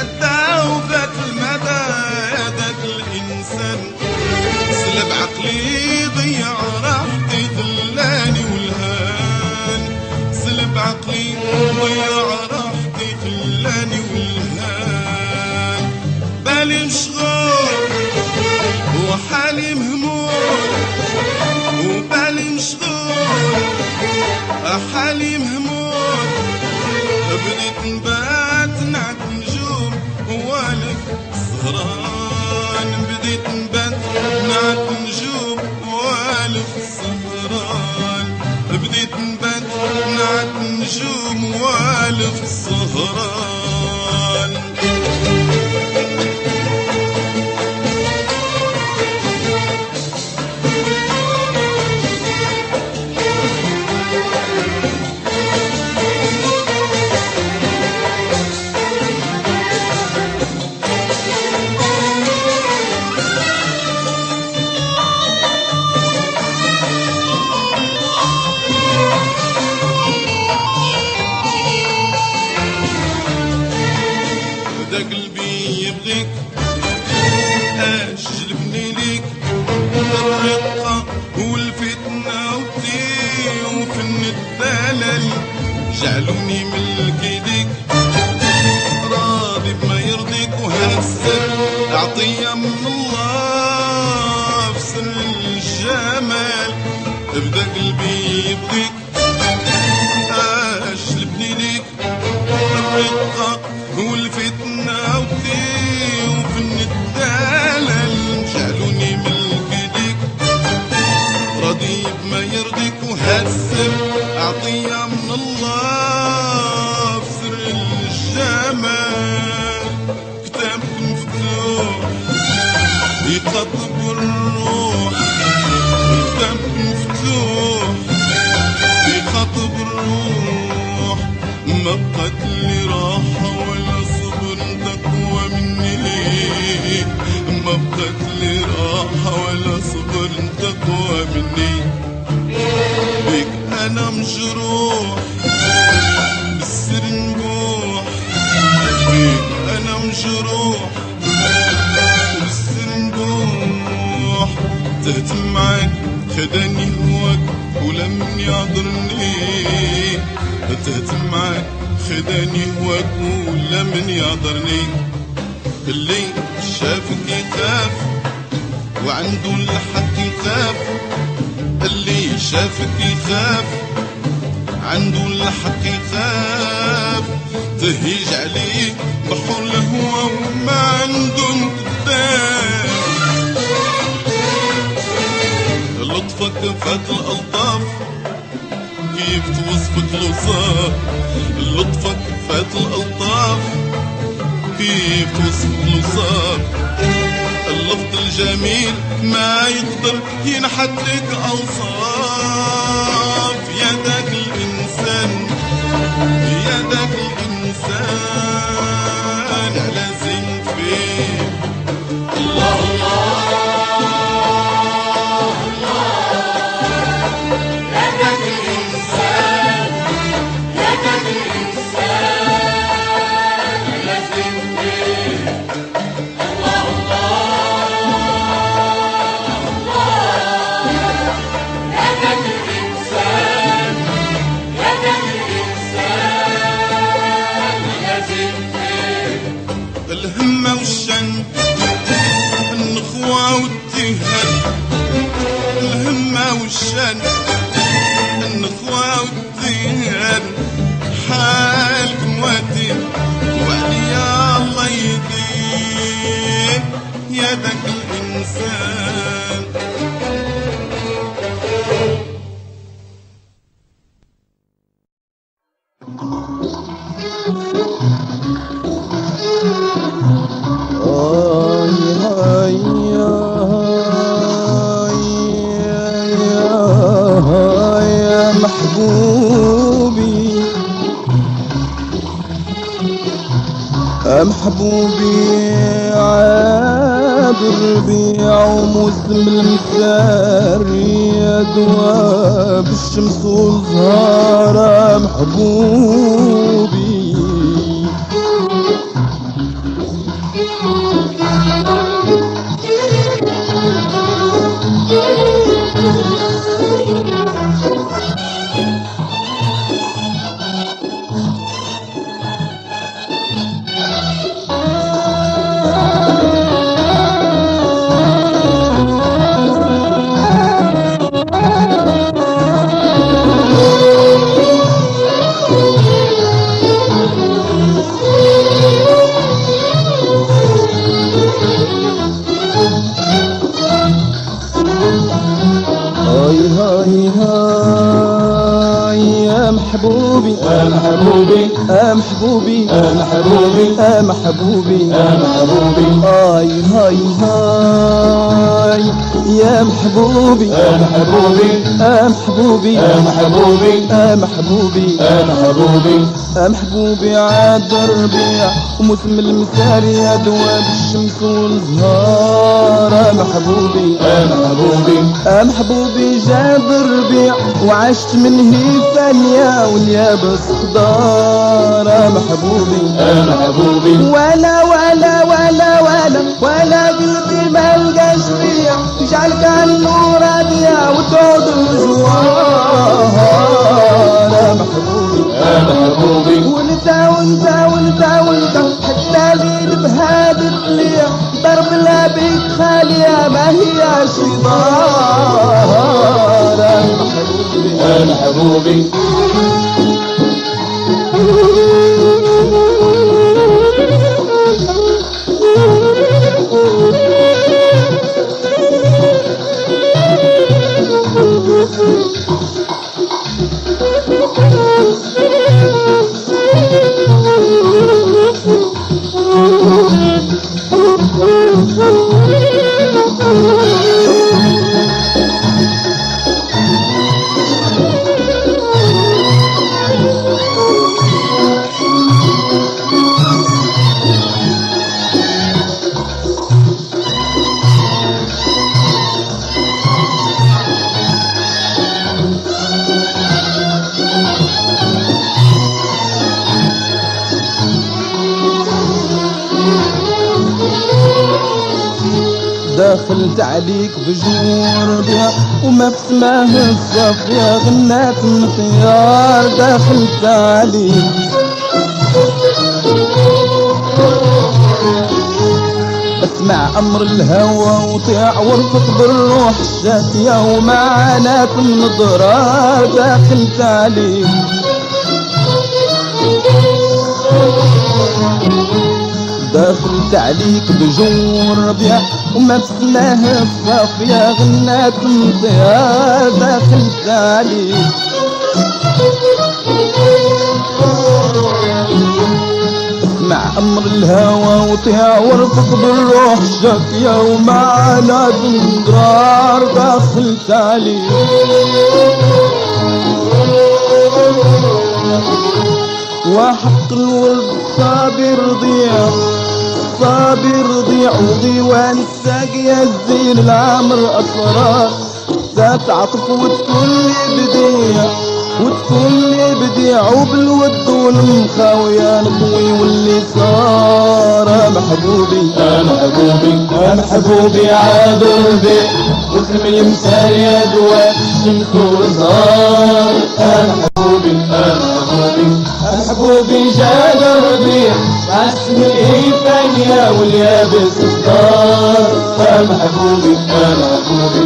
الزين محبوبي يا محبوبي يا محبوبي يا محبوبي يا محبوبي يا محبوبي هاي هاي هاي يا محبوبي يا محبوبي يا محبوبي يا محبوبي يا محبوبي يا محبوبي محبوبي عاد الربيع وموسم المساري أدوى الشمس والزهار محبوبي محبوبي محبوبي جاب الربيع وعشت من هي ثانية واليابس خضار محبوبي محبوبي ولا ولا ولا ولا ولا قلبي ما لقاش فيا تجعل كأنه رابية وتعود الجوار. محبوبي مغربي وانت وانت وانت وانت حتى زيد بهذه الدنيا ضرب لا بيك خالية ما هي صدارة أنا حبوبي عليك بجور بيا وما في سماه الصفية غنات من دخلت عليك. اسمع أمر الهوى وطيع وارفق بالروح الشافية ومعاناة النضرار دخلت عليك. دخلت عليك بجور ربيع وما بسماه الصافية غنات مطيار دخلت عليك اسمع أمر الهوى وطيع وارفق بالروح شافية ومعنا ضرار دخلت عليك وحق الورد صابر ضيع صابر ضيع وديوان الساقية الزين العمر أسرار. تعطف وتكون لي بديع. وتكون لي بديع وبالود والمخاوية نطوي واللي صار. محبوبي المحبوبي المحبوبي عاد الربيع واسم يمسار يا دواء الشمس والزهر المحبوبي المحبوبي المحبوبي جاد الربيع مع اسم الإيفانيا واليابس الدار. المحبوبي المحبوبي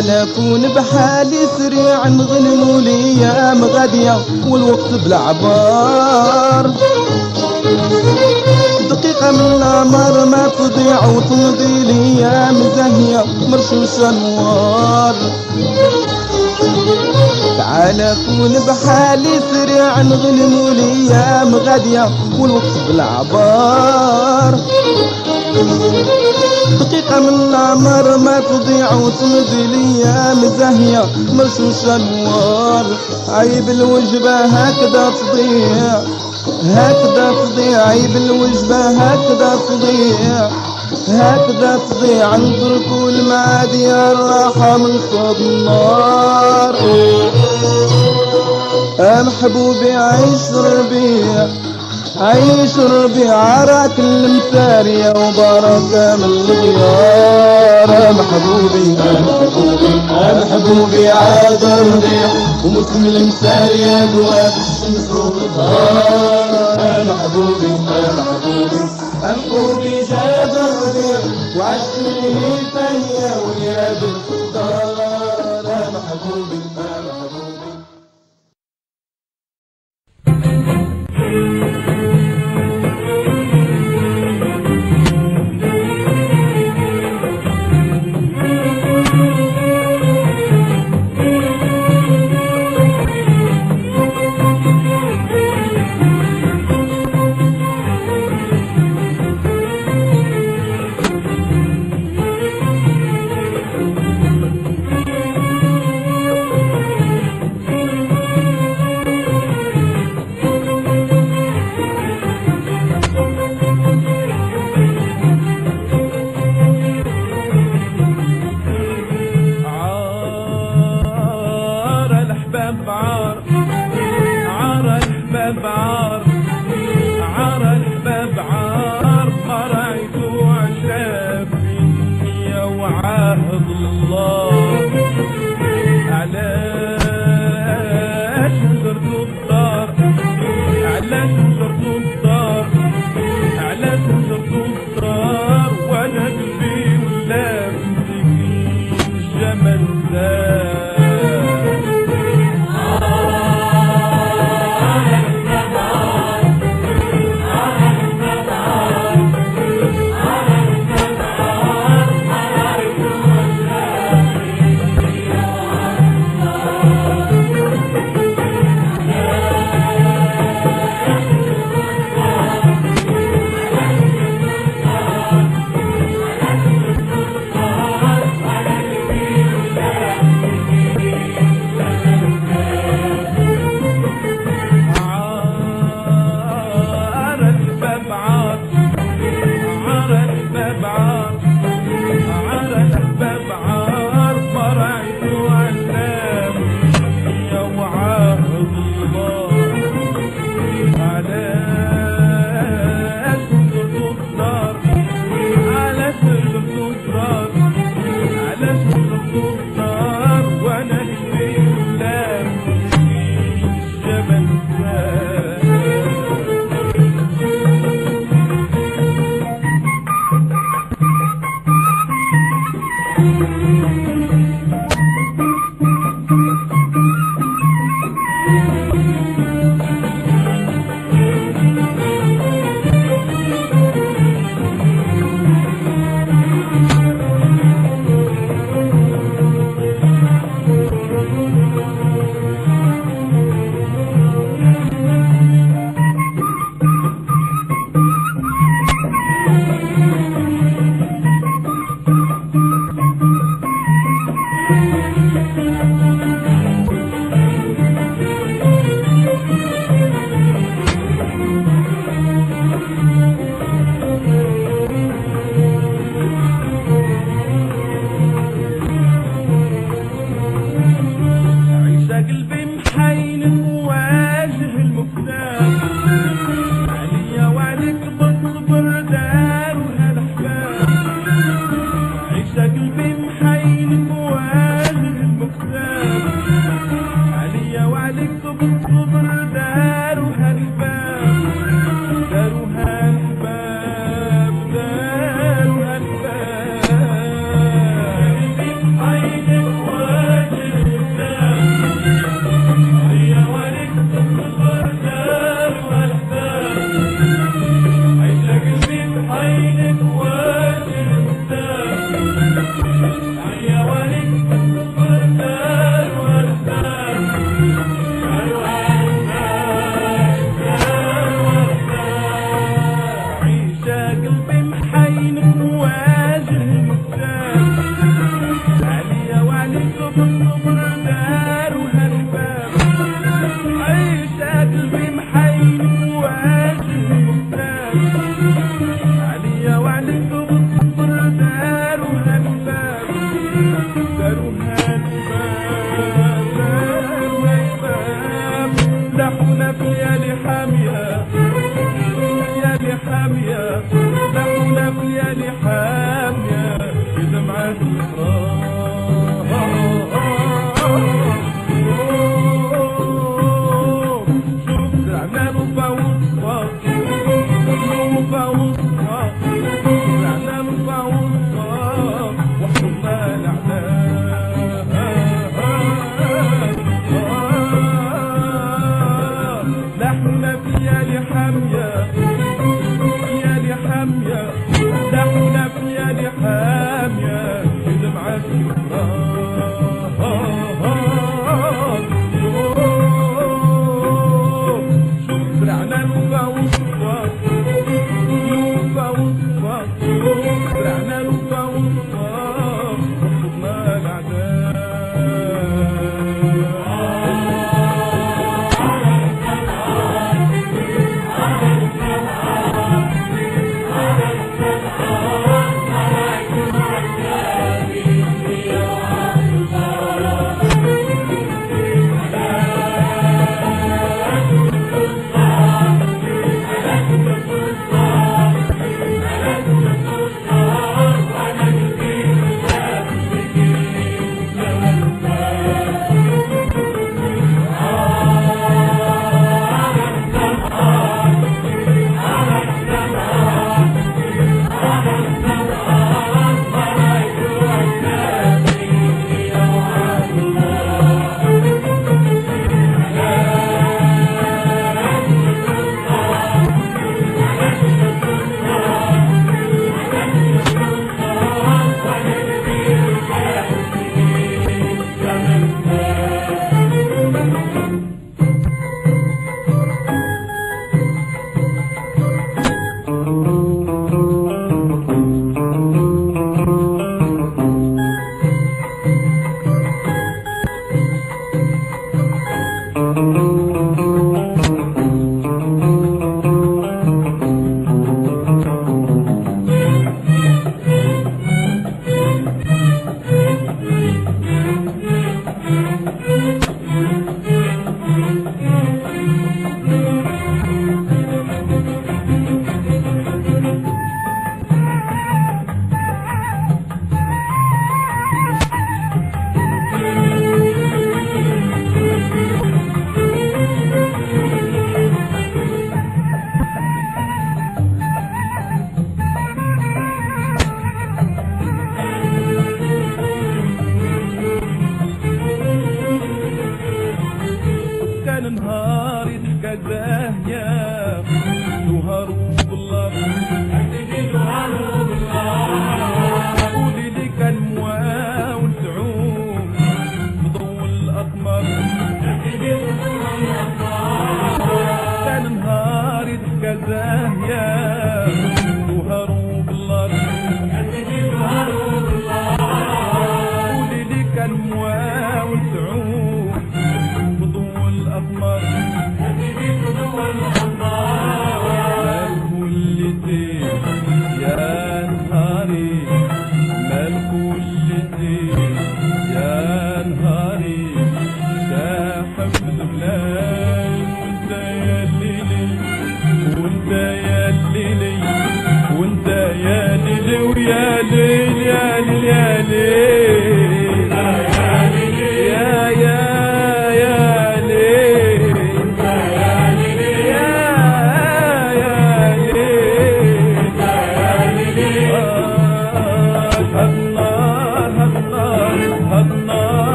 تعال كون بحالي سريع نغنموا الأيام غادية والوقت بالعبار دقيقة من العمر ما تضيع وتمضي الأيام زاهية مرشوشة نوار تعال كون بحالي سريع نغنموا الأيام غادية والوقت بالعبار دقيقة من العمر ما تضيع وتمضي الأيام زاهية مرشوشة نوار عيب الوجبة هكذا تضيع. هكذا تضيع. عيب الوجبة هكذا تضيع. هكذا تضيع. نترك المعادي الراحة من صوب النار. محبوبي عيش ربيع. عيش ربيع راك المثارية وبركة من الغيار. يا محبوبي المحبوبي عاد الربيع ومسلم المساري يا دواء الشمس والظهر المحبوبي المحبوبي المحبوبي جاد الربيع وعشت منه ثانية ويا بالقدر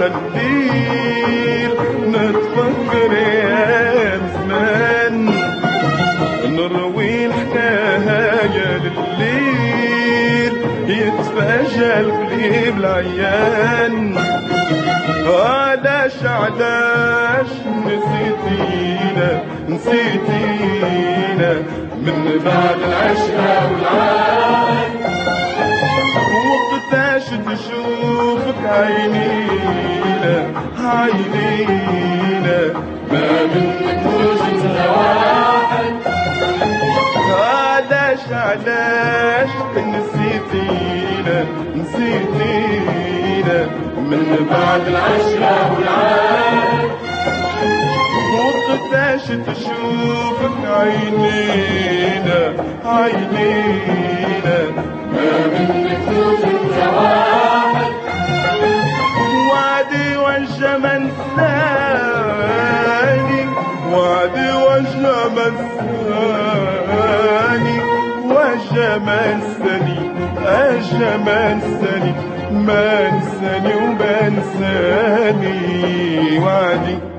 تكبير نتفكر يا زمان. نروي الحكاية لليل يتفاجأ القليب العيان. علاش علاش نسيتينا نسيتينا من بعد العشرة والعين عينينا عينينا. ما منك وجه واحد. علاش علاش نسيتينا نسيتينا من بعد العشرة والعاد وقتاش تشوفك عينينا عينينا. ما منك وجه واحد. الأكواب وشم الثاني وشم الثاني أشم الثاني ما نساني وما وعدي.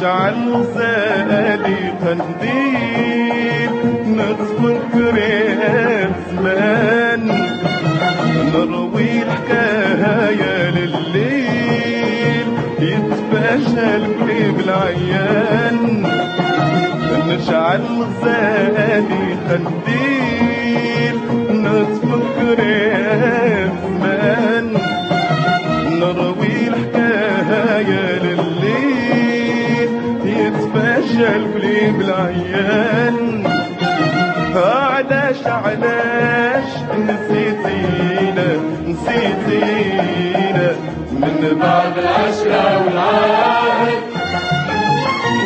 نشعل زالي قنديل نتفكر يا زمان نروي الحكاية لليل. يتفاشى القلب العيان نشعل زالي قنديل نتفكر يا زمان نروي الحكاية يتفشى القلب العيان. علاش علاش نسيتينا نسيتينا من بعد العشرة والعهد.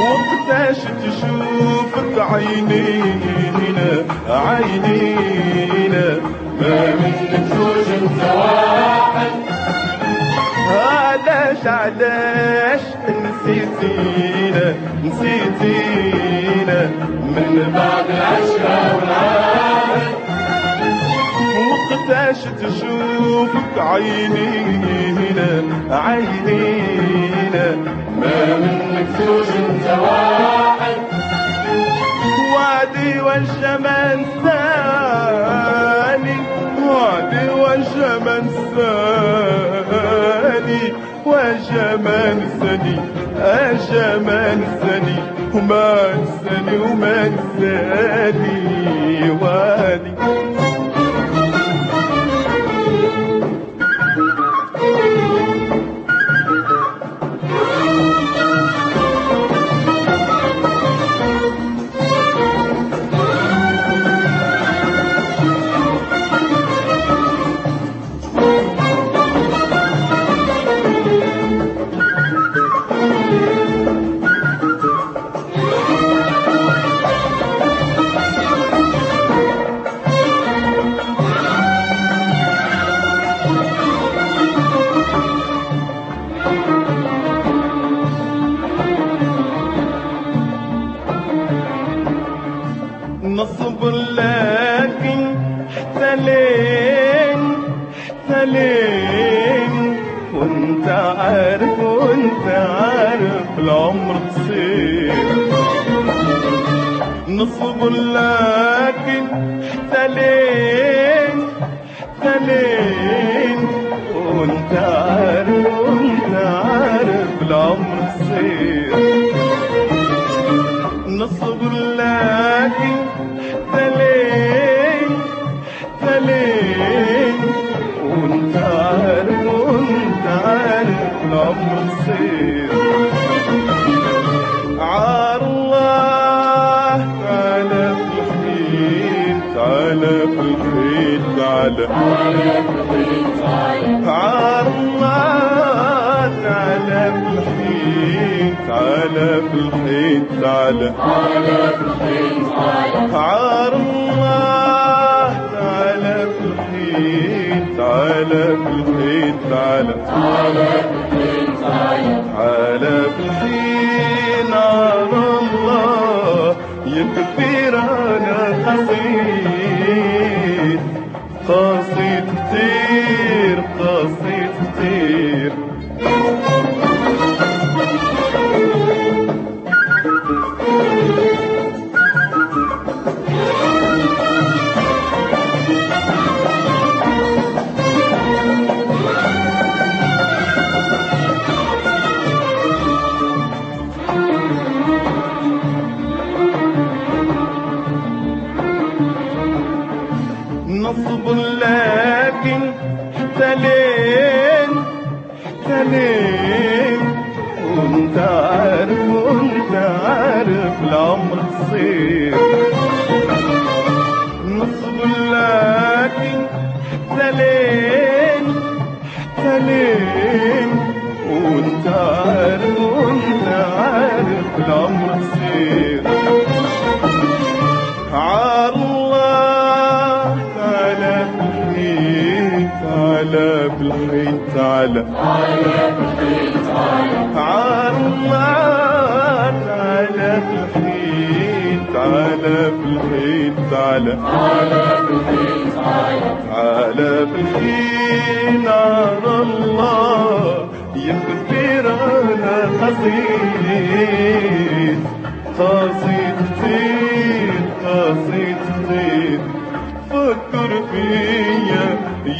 وقتاش تشوفك عينينا عينينا. ما منك زوج واحد. علاش علاش نسيتينا نسيتينا نسيتينا من بعد العشرة والعاد وقتاش تشوفك عينينا عينينا. ما منك زوج انت واحد. وعدي والجمال ثاني وعدي والجمال ما وجمال ثاني ما وما السني وما السادي وادي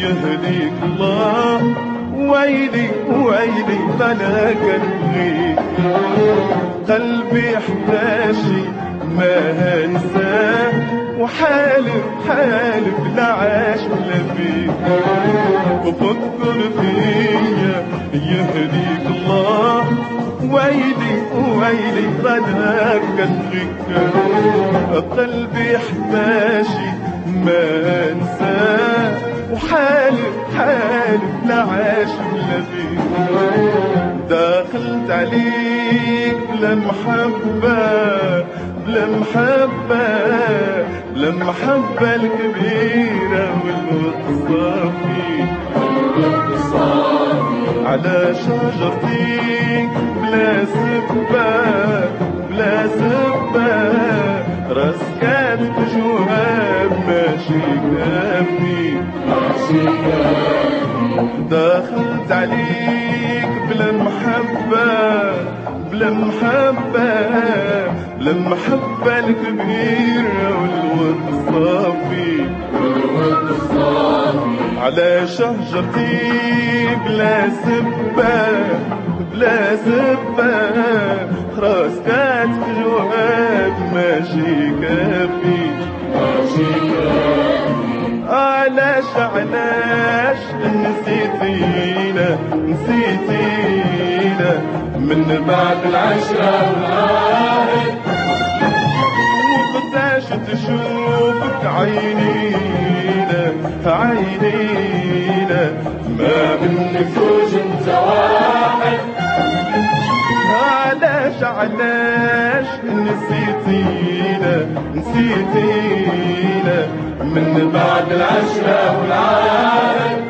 يهديك الله ويلي ويلي بلا قلبي قلبي احتاشي ما هنساه وحالف حالف لا عاش لبيك وفكر فيا يهديك الله ويلي ويلي بدك كسرك قلبي حماشي ما انساه وحالي حالف لا عاش لا دخلت عليك بلا محبة بلا محبة بلا محبة الكبيرة والمتصافي على شجرتي. بلا سبة بلا سبة راس كاتب جواب ماشي كافي ماشي كافي دخلت عليك بلا محبة. بلا محبة الكبيرة والود الصافي. على شجرتي بلا سبة بلا سبة. خلاص كانت جواب ماشي كافي. علاش علاش نسيتينا نسيتينا من بعد العشرة والعهد وقتاش تشوفك عينينا عينينا ما منك زوج انت واحد علاش علاش نسيتينا نسيتينا من بعد العشرة والعهد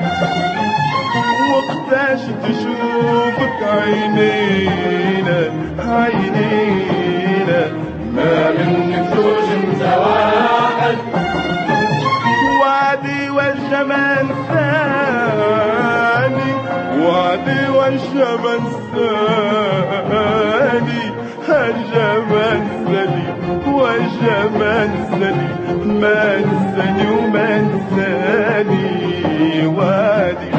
وقتاش تشوفك عينينا عينينا ما منك زوج انت واحد وعدي والجمال ثاني ثاني الجمال ثاني والجمال ثاني ما نساني وما نساني وعدي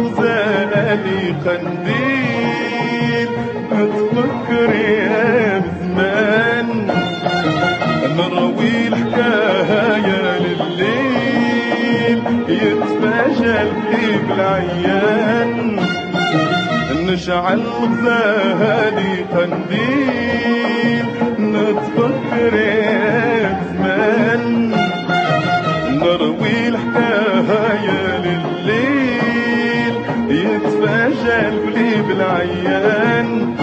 غزالي قنديل نتفكر يا بزمان نروي الحكاية لليل يتفاجأ لي بالعيان. نشعل غزالي قنديل نتفكر يا بالعيان.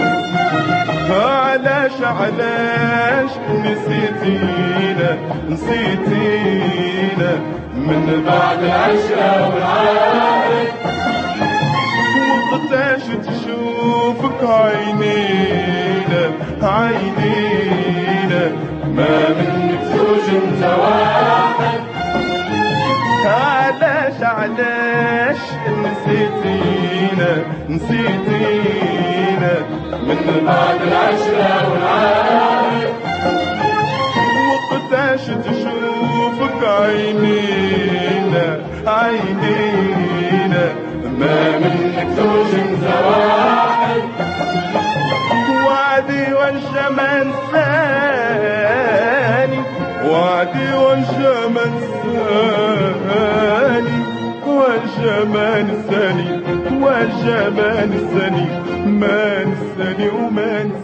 علاش علاش نسيتينا نسيتينا من بعد العشرة والعهد وقتاش تشوفك عينينا عينينا ما منك زوج انت واحد علاش علاش نسيتينا نسيتينا. من بعد العشرة والعهد وقتاش تشوفك عينينا عينينا ما منك زوج انت واحد وعدي والجمال ثاني وعدي ثاني والجمال الثاني والجمال الثاني ما نساني وما نساني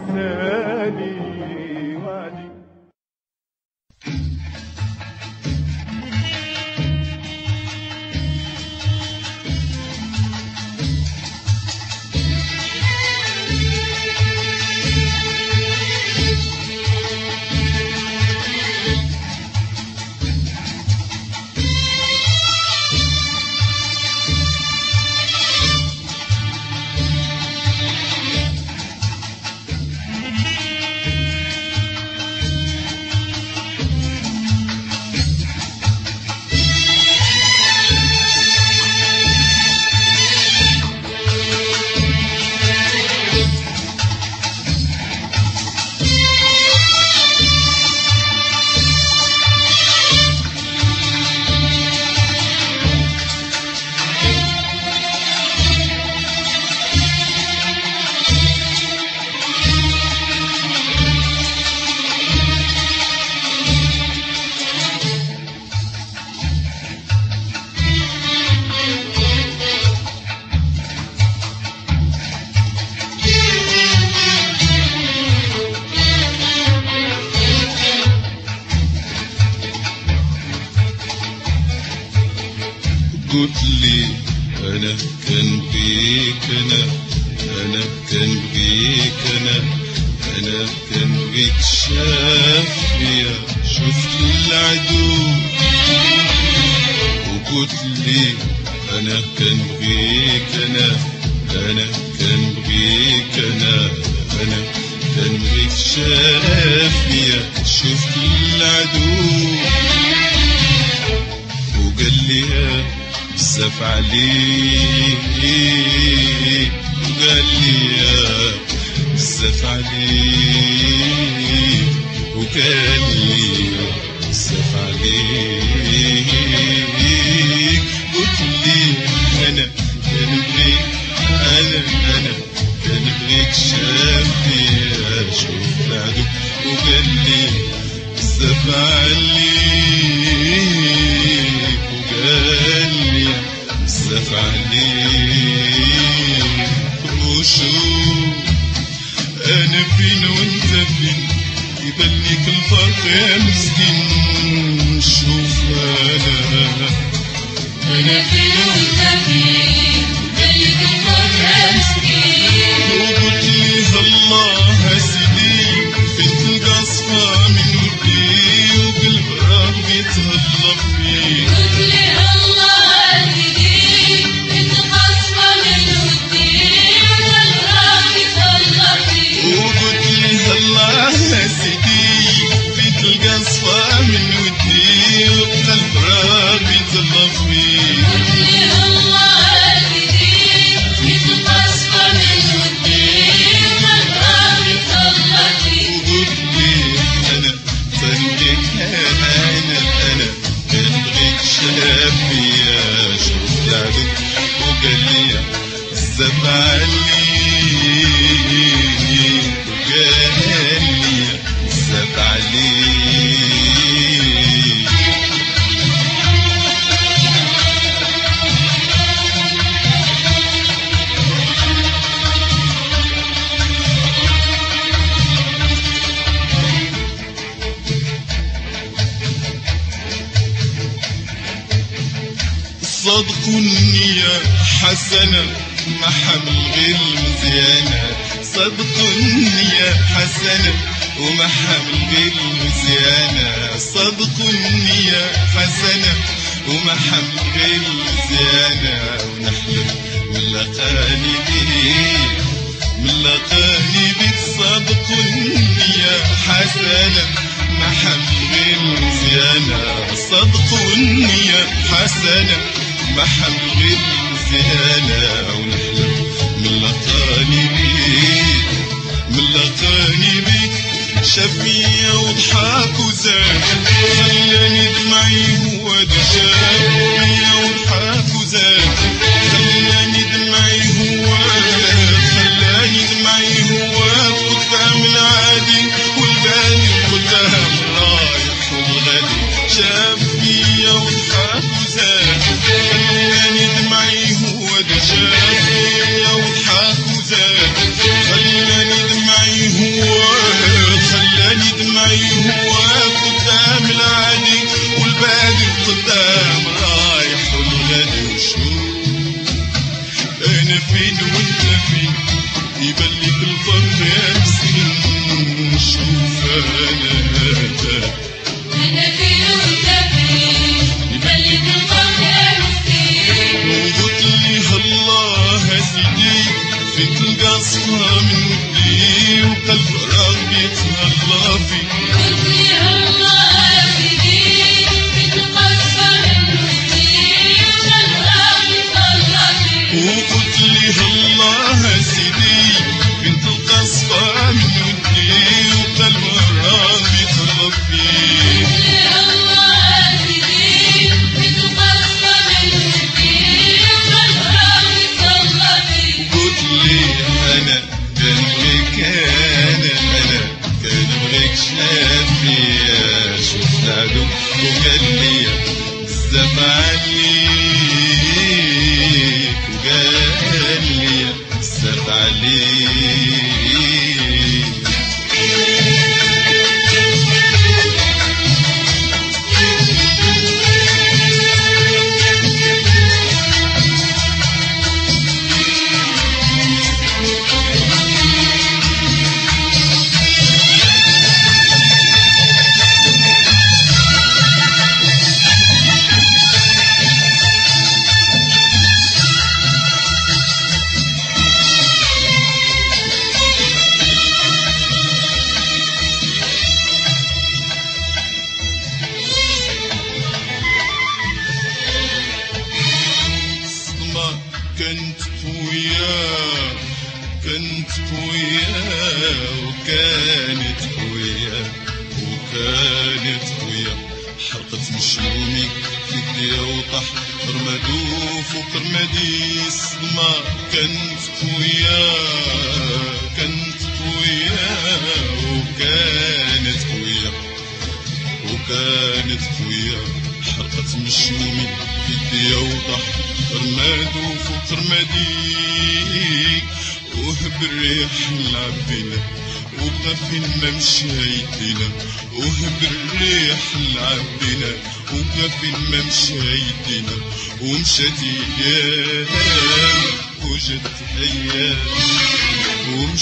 وقال لي بزاف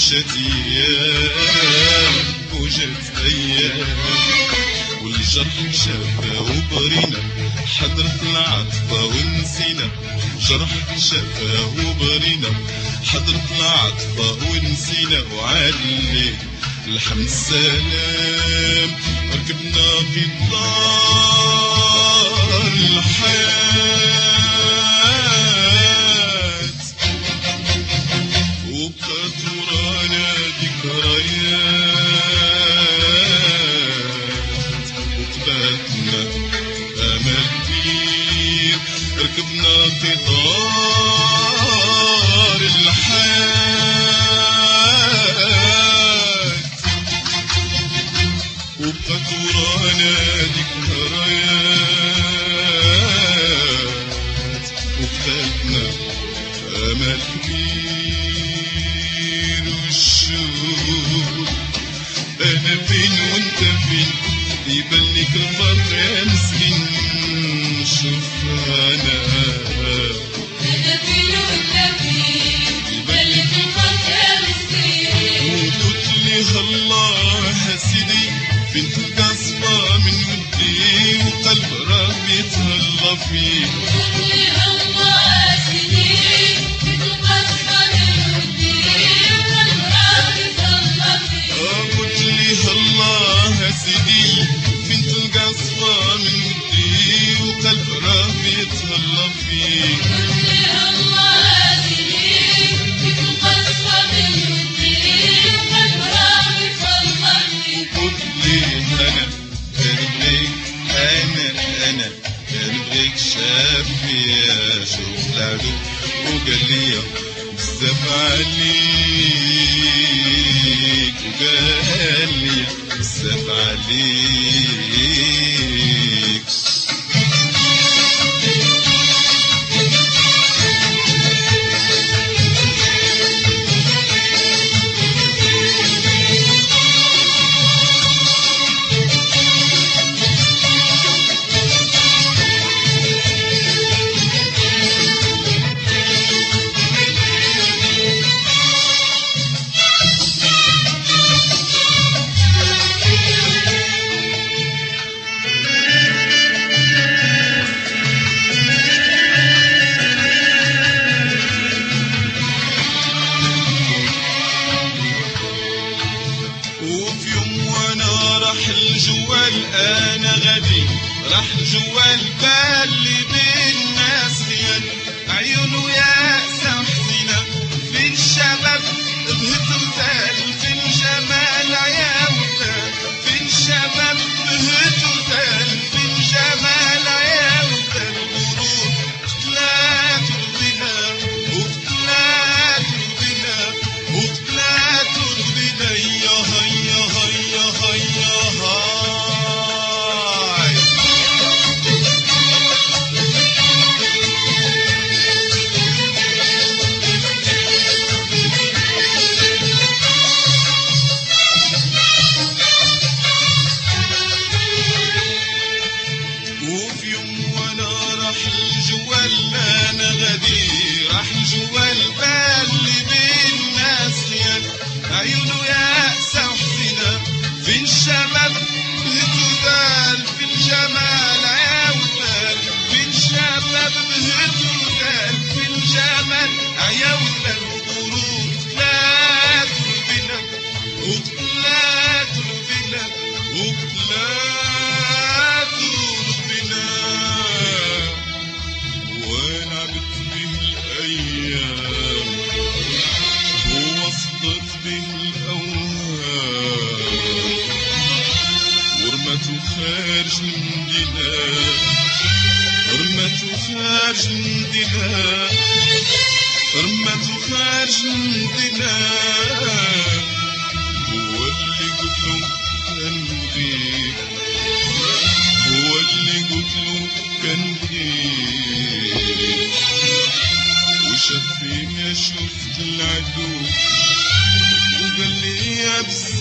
مشت أيام وجت أيام والجرح شفى وبرينا حضرة العطفة ونسينا جرح شفى وبرينا حضرة العطفة ونسينا وعاد الليل الحمد سلام ركبنا في الدار each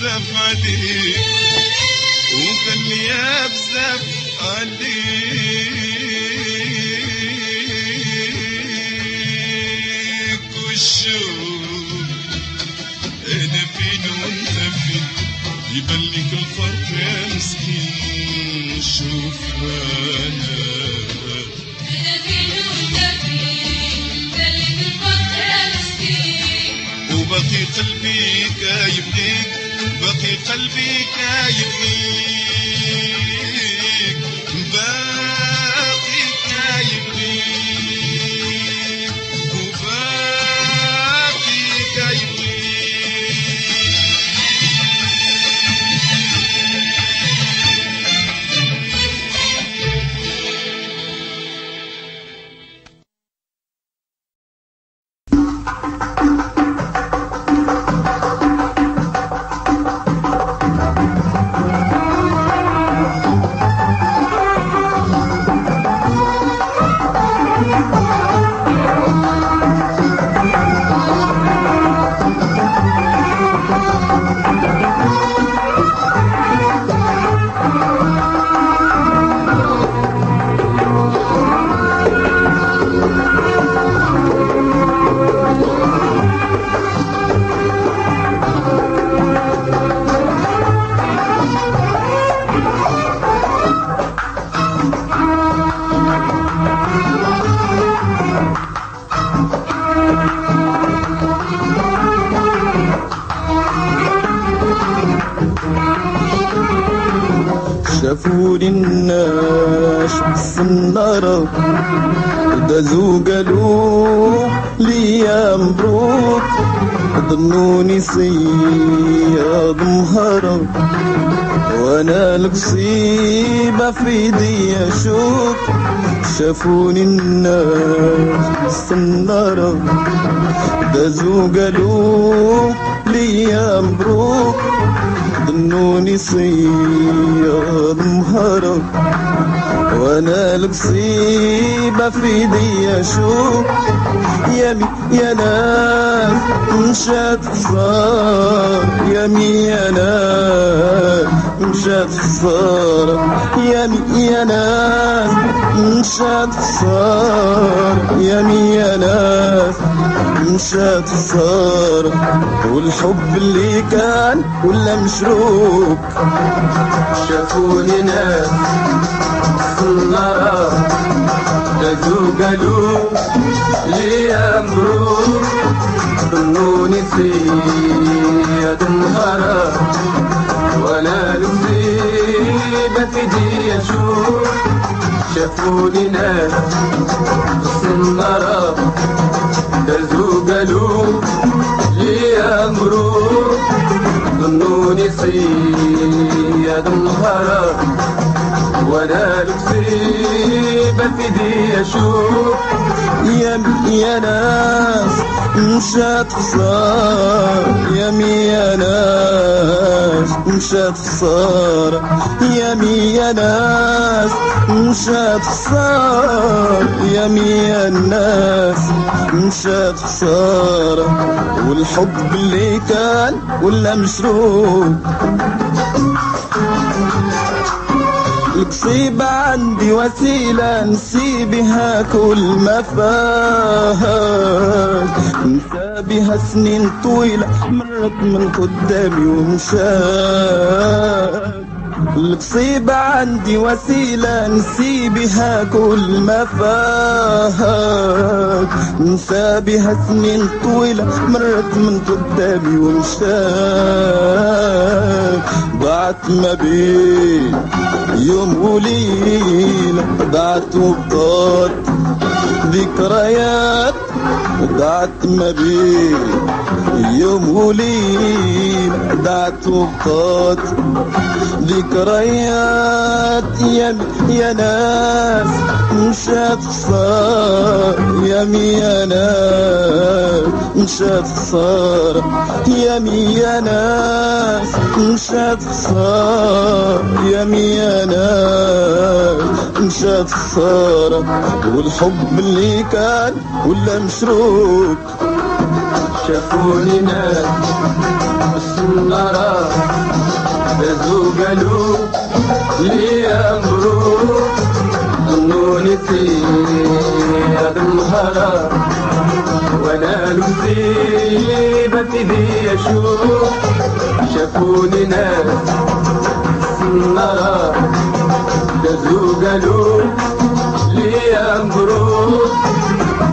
بزاف عليك وقال لي يا بزاف عليك وشوف أنا فين وأنت فين؟ يبان لك الفرق يا مسكين. شوف أنا. وبقي قلبي كايب ليك. بقي قلبي كايب شافوني الناس بالسنارة دازو قالوا لي يا مبروك ظنوني صياد مهرب وأنا القصيبة في ايدي أشوف يمي يا ناس مشات خسارة. يمي يا ناس مشات خسارة. يا ناس مشات خسارة يمي يا ناس مشات خسارة والحب اللي كان ولا مشروك شافوني ناس في النار. دازو قالوا لي مبروك ظنوني سيد النهار. وأنا المصيبة في دي أشوف شافوني ناس في النار دازو قالوا لي مبروك ظنوني صياد النهار وأنا المصيبة في دي أشوف. يا يا ناس مشات خسارة يا مي يا ناس مشات خسارة يا مي يا ناس مشات خسارة يا مي يا الناس مشات خسارة والحب اللي كان ولا مشروب؟ القصيبة عندي وسيلة نسي بها كل ما فات نسى بها سنين طويلة مرت من قدامي ومشات القصيبة عندي وسيلة نسي بها كل ما فات نسى بها سنين طويلة مرت من قدامي ومشات ضاعت ما بين يوم وليلة ضاعت وبطات ذكريات. دعت ما بين يوم وليل دعت وقات ذكريات يا يا ناس مشات صار يا يا ناس مشات صار يا يا ناس مشات صار يا يا ناس. مشات صار والحب اللي كان ولا مشروك. شافوني ناس بالسنارة دازوا قالوا لي مبروك ظنوني سيد النهار وأنا المصيبة دي أشوف. شافوني ناس بالسنارة دازوا قالوا لي مبروك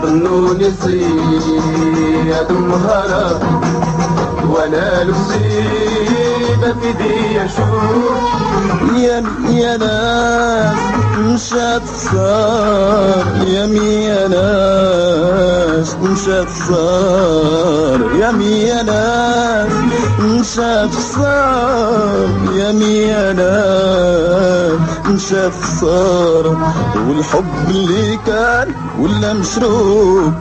ظنوني صياد مهرة وأنا المصيبة في يا يا ناس مشات صار يا مي يا ناس مشات صار يا مي يا ناس مشات صار يا مي يا ناس مشات صار والحب اللي كان ولا مشروب.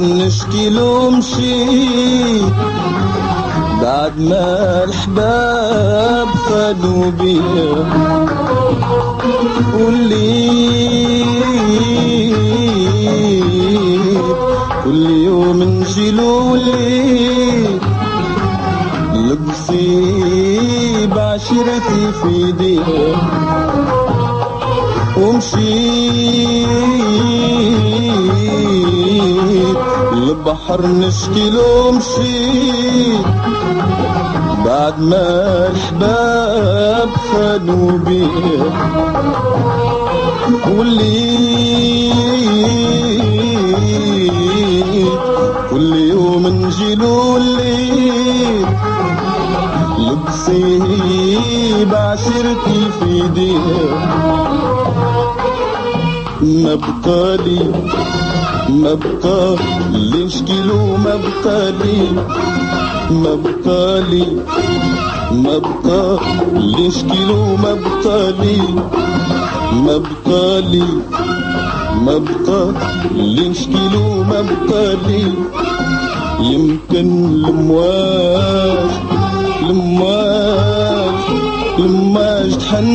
نشكي له مشي بعد ما الحباب خدوا بيا. واللي كل يوم نجيله واللي لبسي بعشرتي في ايديها ومشيت البحر نشكي له مشيت بعد ما الحباب خانوا بيه واللي كل يوم نجيله الليل لبسي بعشرتي في ايديها ما بقالي ما بقى اللي نشكيلو ما بقالي ما بقالي ما بقى اللي نشكيلو ما بقالي ما بقالي ما بقى اللي نشكيلو ما بقالي يمكن المواج المواج المواج تحن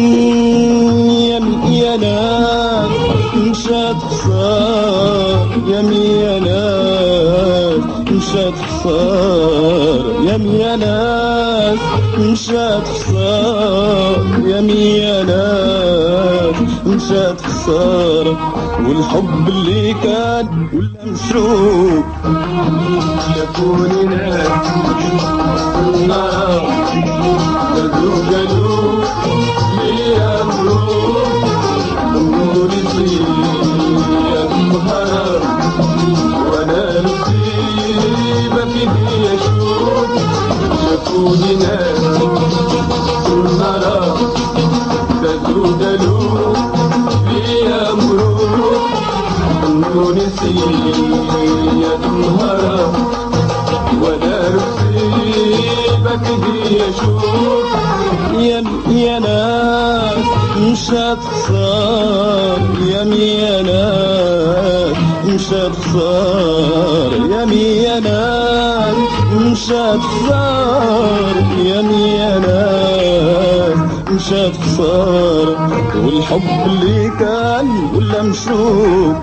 يا ناس. مشات يا يا ناس مشات خسار يا يا ناس مشات خسارة والحب اللي كان ولا مشروب شافوني ناس النار قالوا قالوا يا مشات خسار يا يا مشات خسار يا يا يا يا ناس مشات خسار والحب اللي كان ولا مشروب.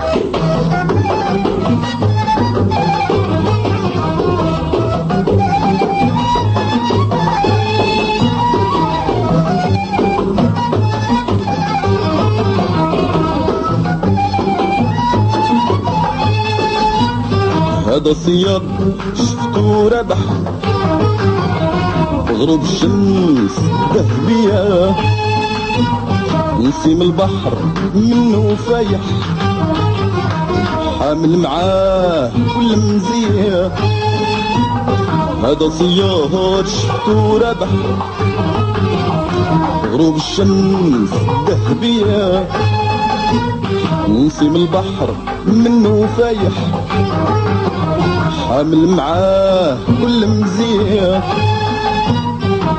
هذا صياد شفتو ربح. غروب الشمس ذهبية نسيم البحر منه فايح. حامل معاه كل مزية هذا صياد شفتو ربح غروب الشمس ذهبية نسيم البحر منه فايح. حامل معاه كل مزية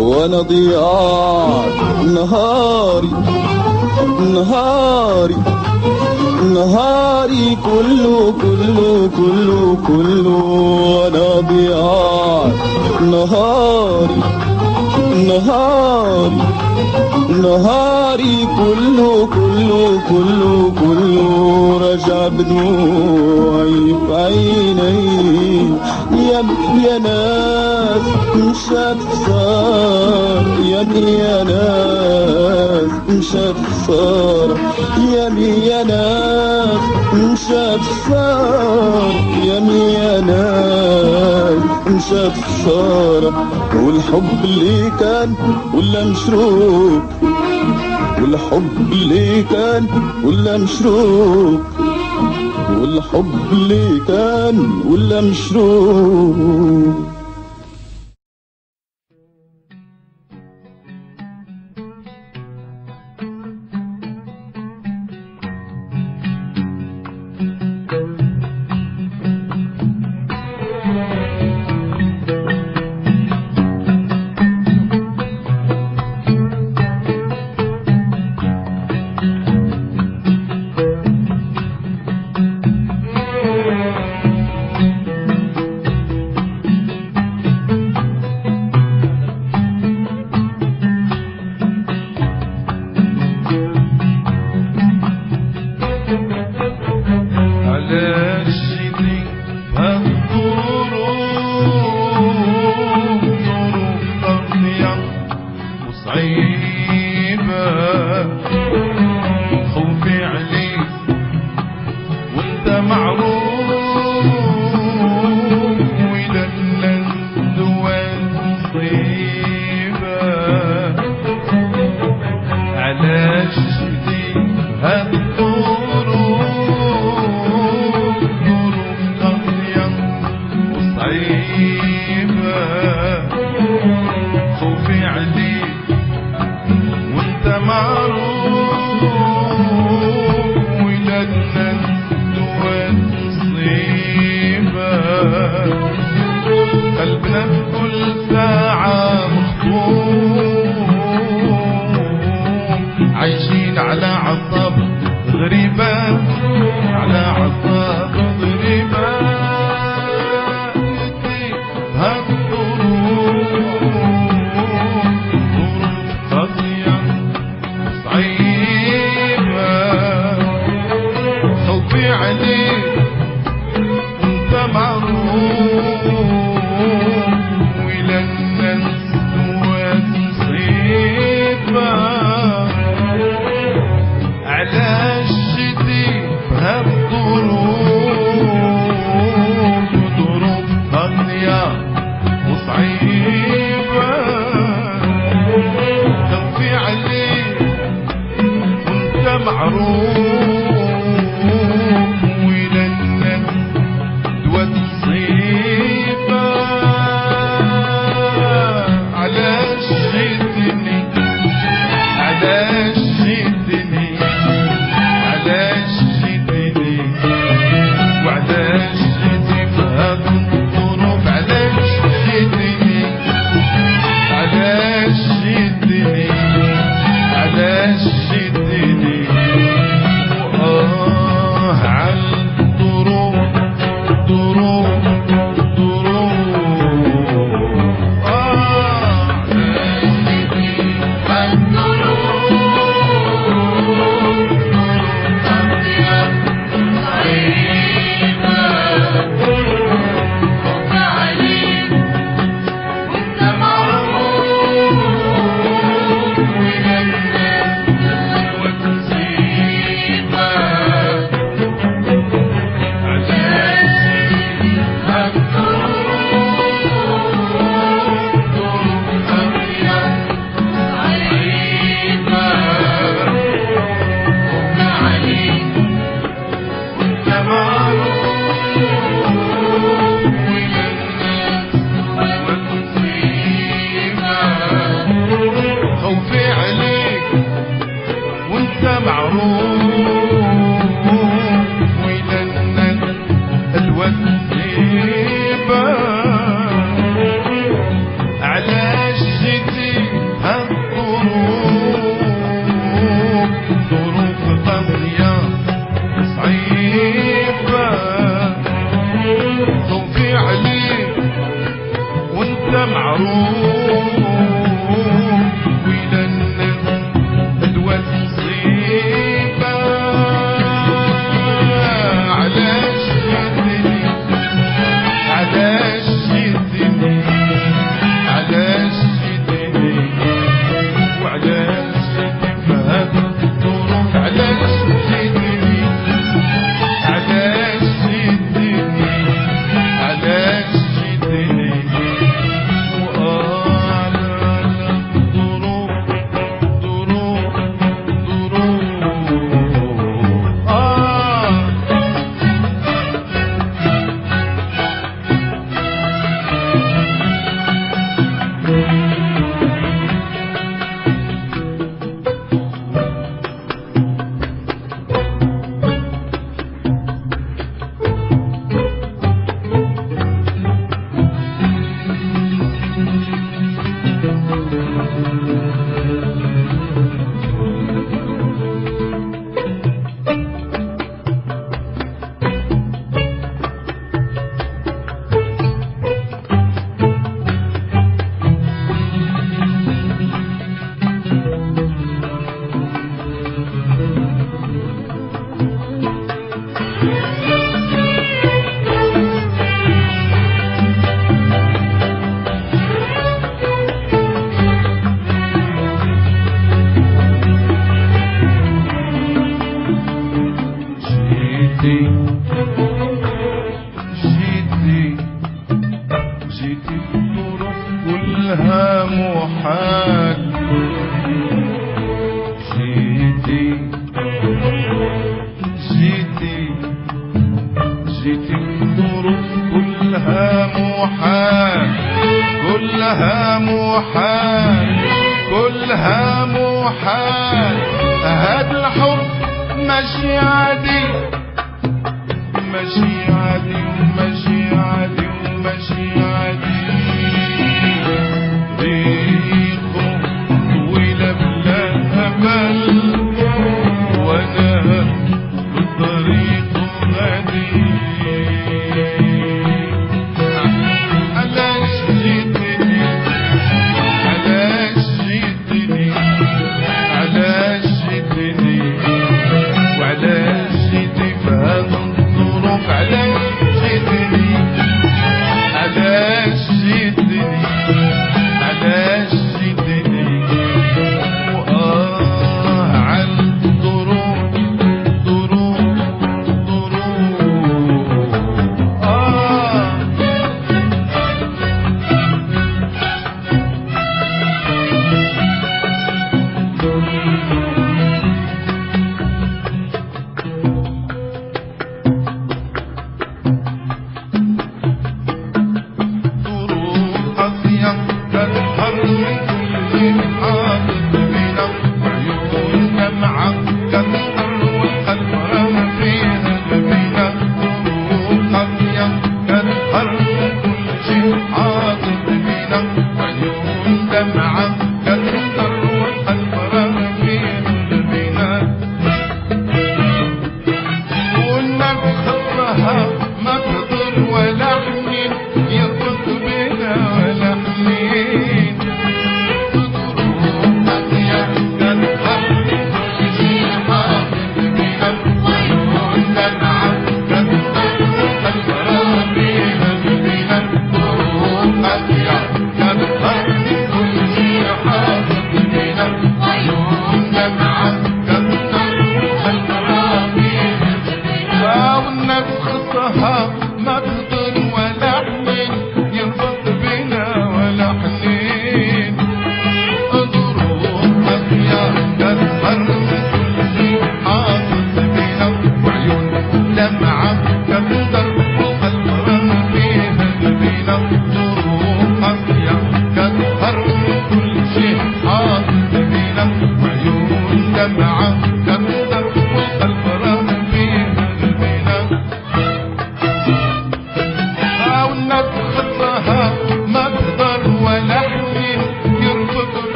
وأنا ضياع نهاري نهاري نهاري كله كله كله كله وأنا ضياع نهاري نهاري نهاري كله كله كله كله رجع بدموعي في عيني. يا يا ناس مشات خسار يا يا ناس مشات خسار يا يا ناس مشات خسار يا يا ناس مشات خسارة والحب اللي كان ولا مشروب والحب اللي كان ولا مشروب. والحب اللي كان ولا مشروب؟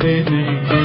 करते नहीं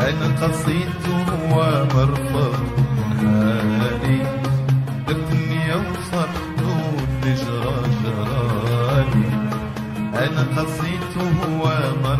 أنا قصيد ومرفض هالي الدنيا وصرت والنجرة جرالي أنا قصيد ومرفض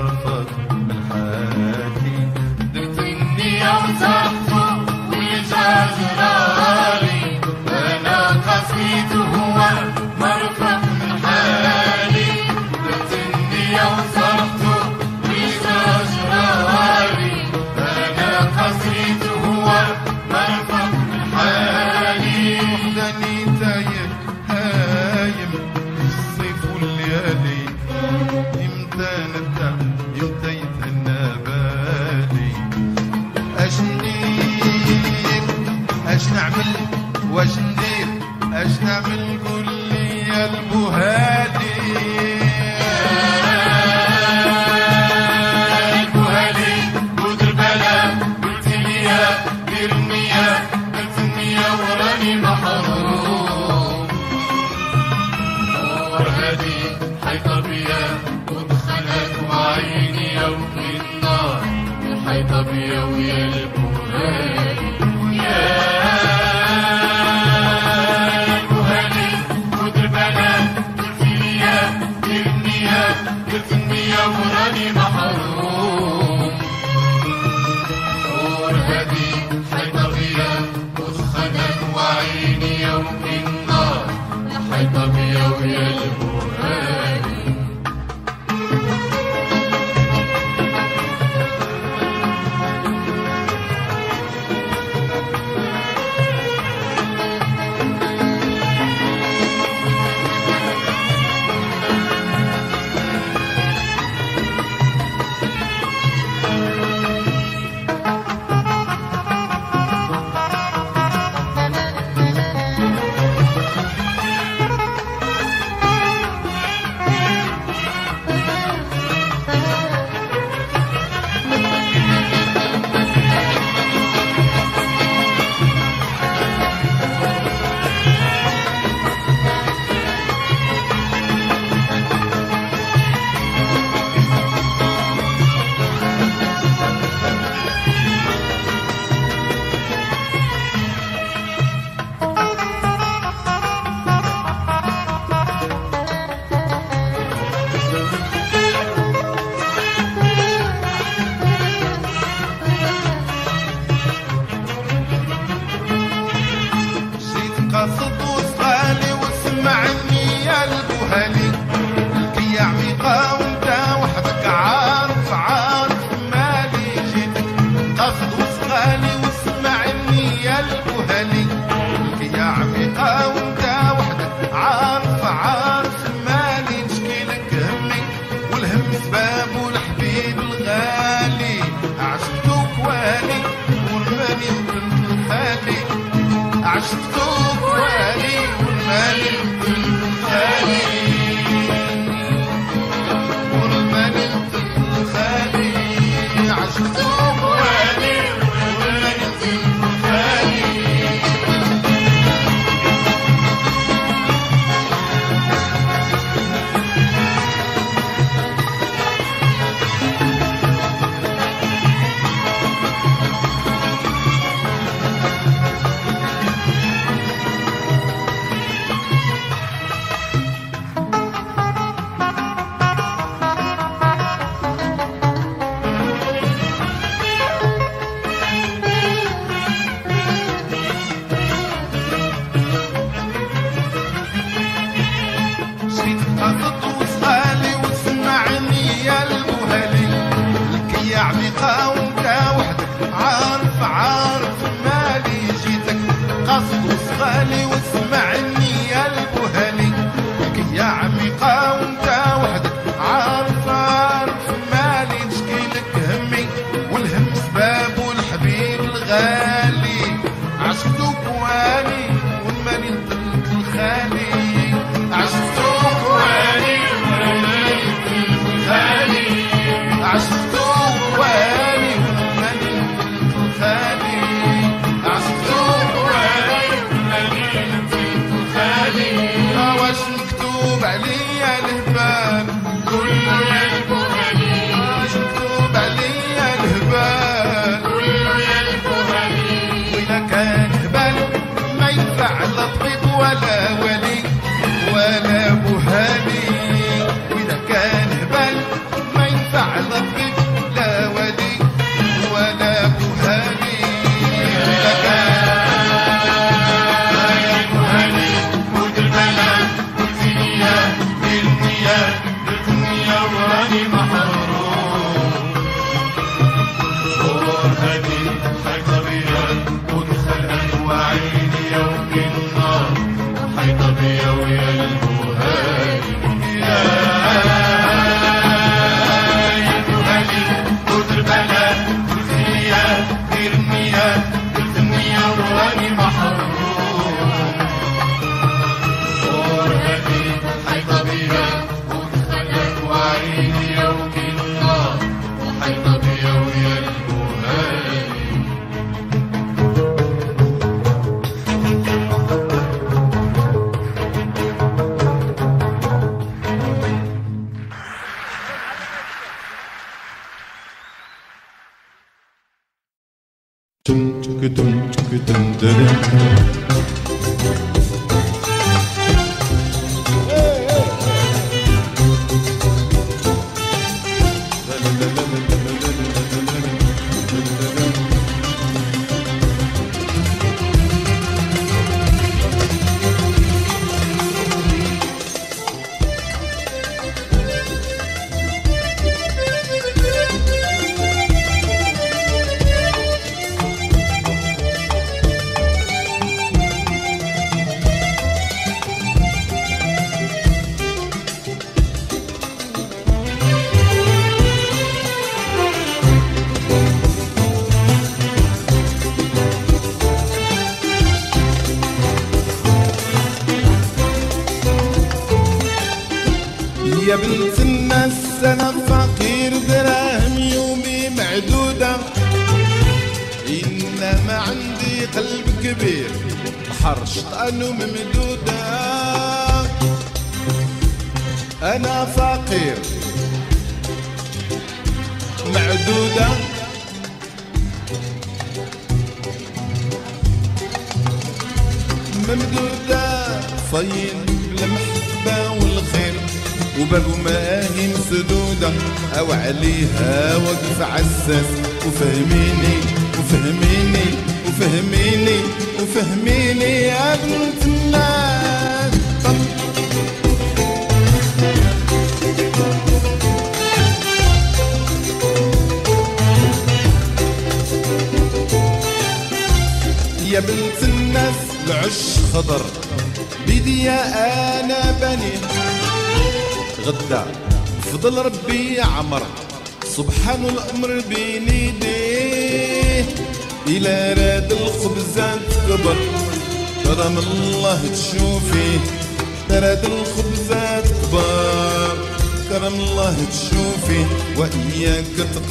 Newman.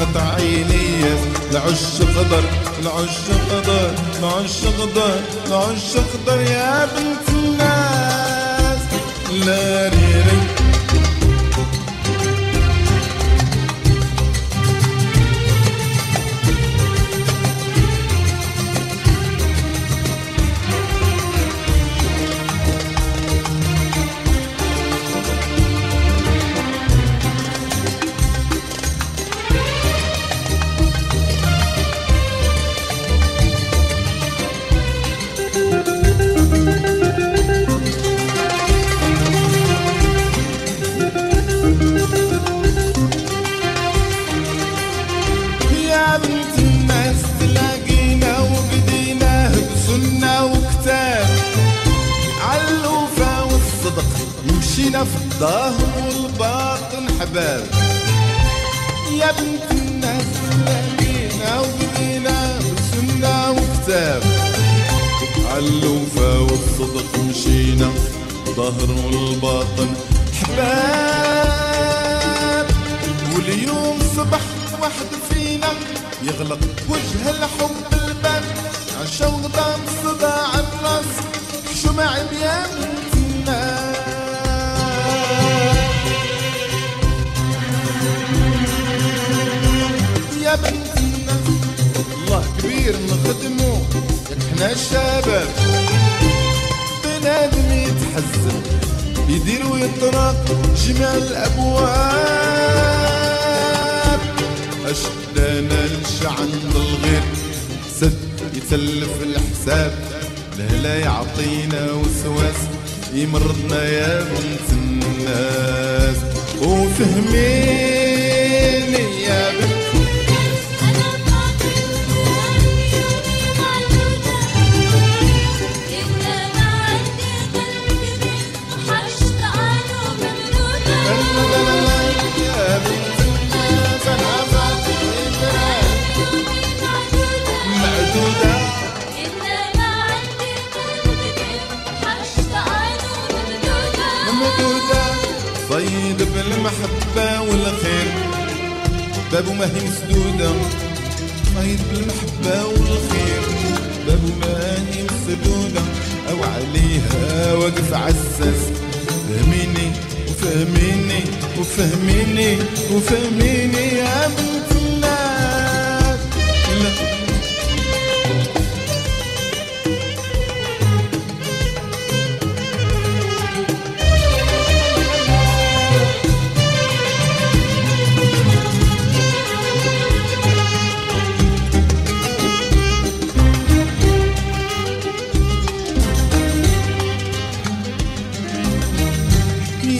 قطع عيني لعش خضر لعش خضر لعش خضر لعش خضر يا بنت الناس. لاري وعليها واقف عزاز فهميني وفهميني وفهميني وفهميني يا ابني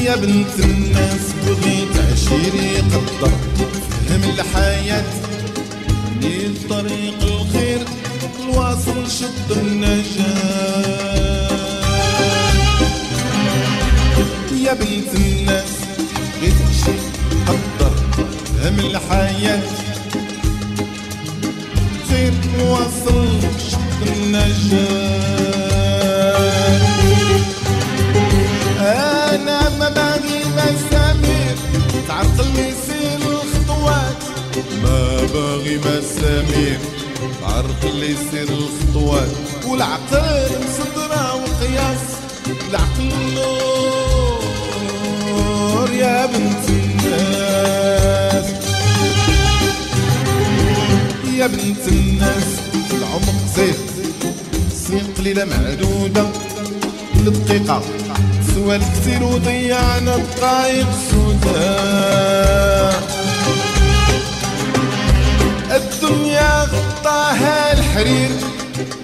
يا بنت الناس بغي تعشيري قدر. فهم الحياة ني طريق الخير الواصل شط النجاة. يا بنت الناس بغي تعشيري قدر. فهم الحياة خير الواصل شط النجاة. أنا ما باغي مسامير تعرقلني سير الخطوات. ما باغي مسامير تعرقلي سير الخطوات. والعقل صدره وقياس. العقل نور يا بنت الناس. يا بنت الناس العمق زيد سنين قليله معدودة. الدقيقه سوال كتير وضيعنا دقايق سوداء الدنيا غطاها الحرير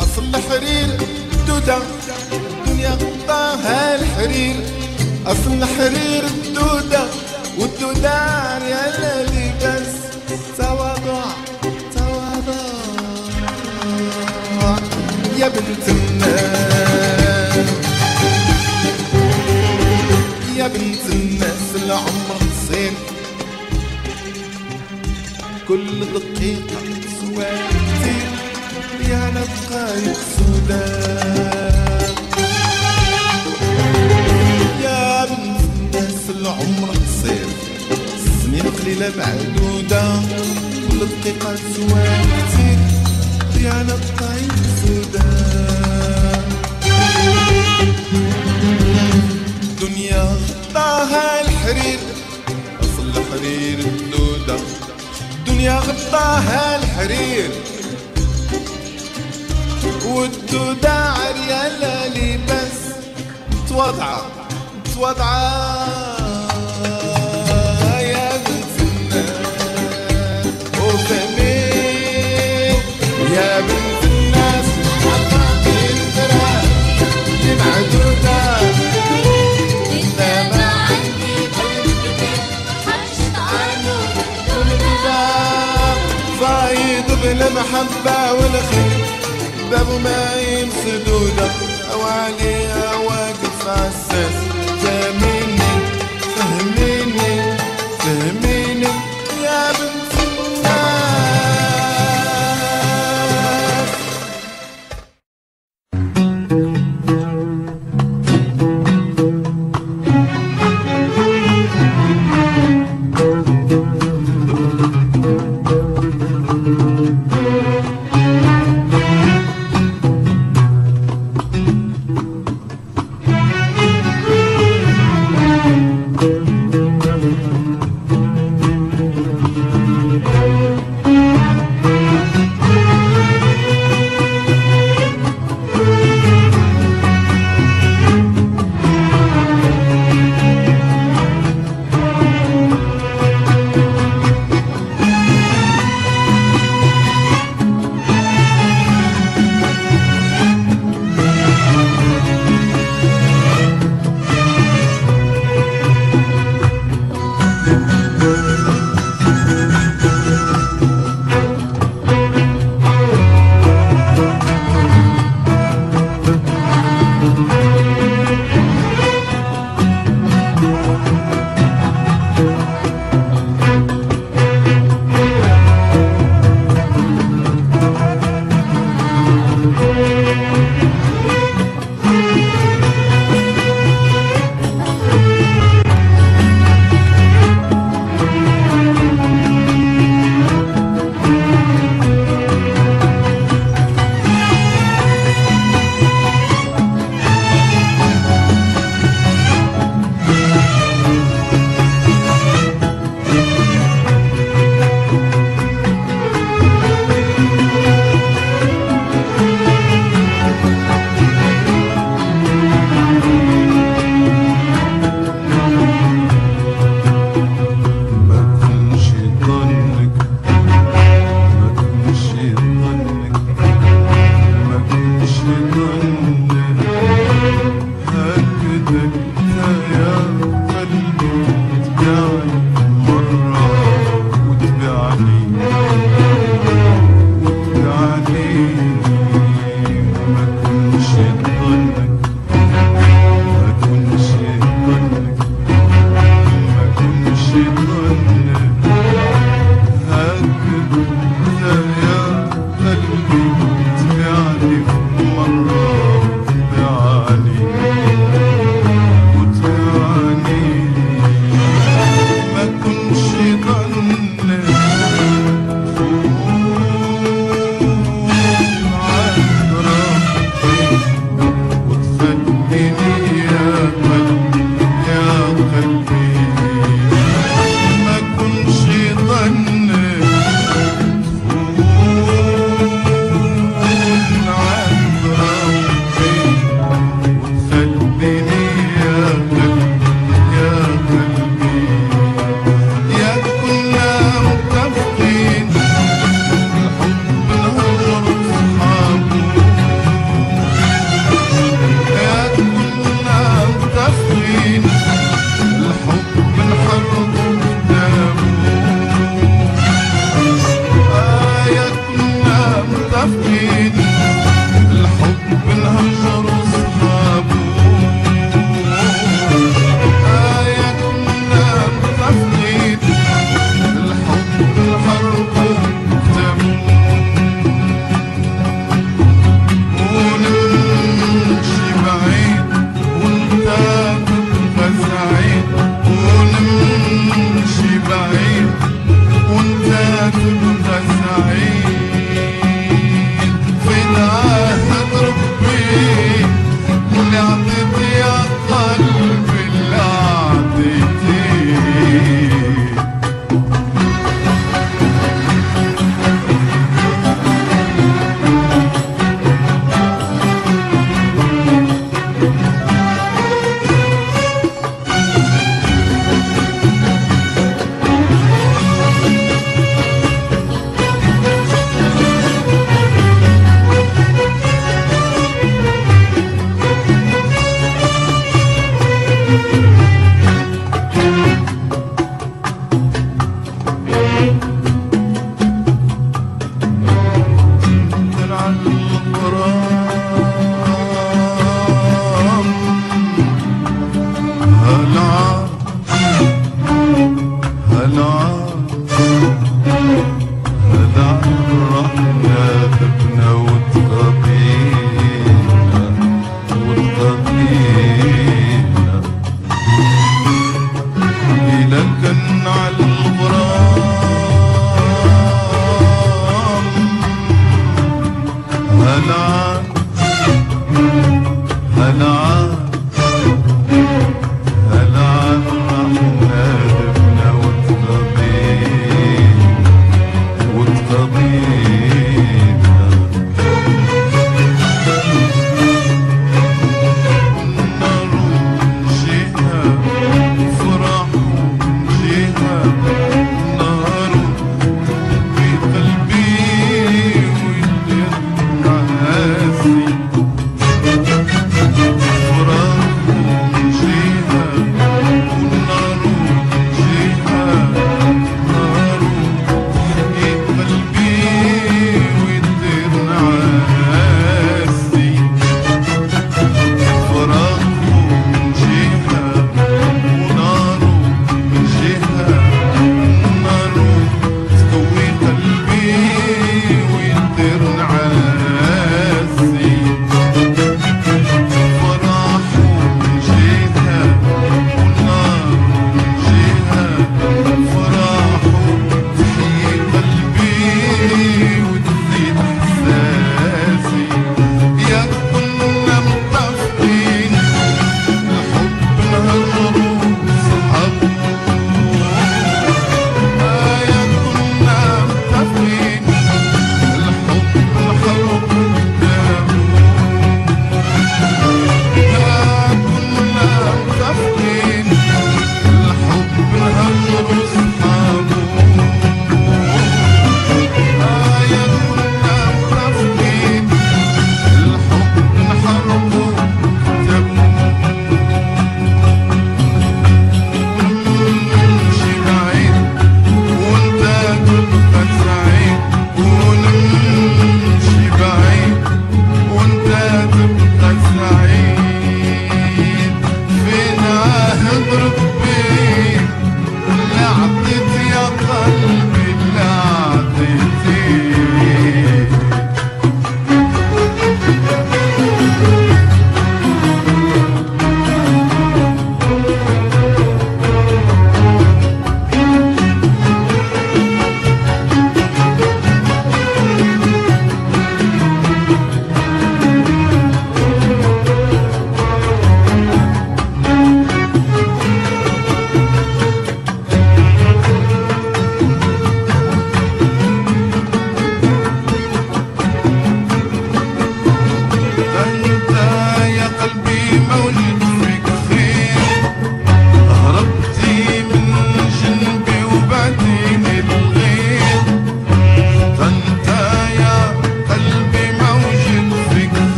أصل الحرير دودة الدنيا غطاها الحرير أصل الحرير الدودة. والدودة ريال لباس تواضع تواضع. يا بنت الناس. يا بنت الناس العمر قصير كل دقيقة كتير يا دقايق سوداء يا بنت الناس العمر قصير السنين قليلة معدودة كل دقيقة كتير يا سوداء دنيا غطاها الحرير. اصل الحرير الدودة. دنيا غطاها الحرير. والدودة عريالة لباس. متواضعة متواضعة فايض بالمحبة والخير. باب ما ينسدوده عليها واقف عساس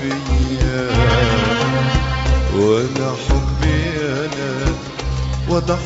فيا وأنا حبي أنا واضح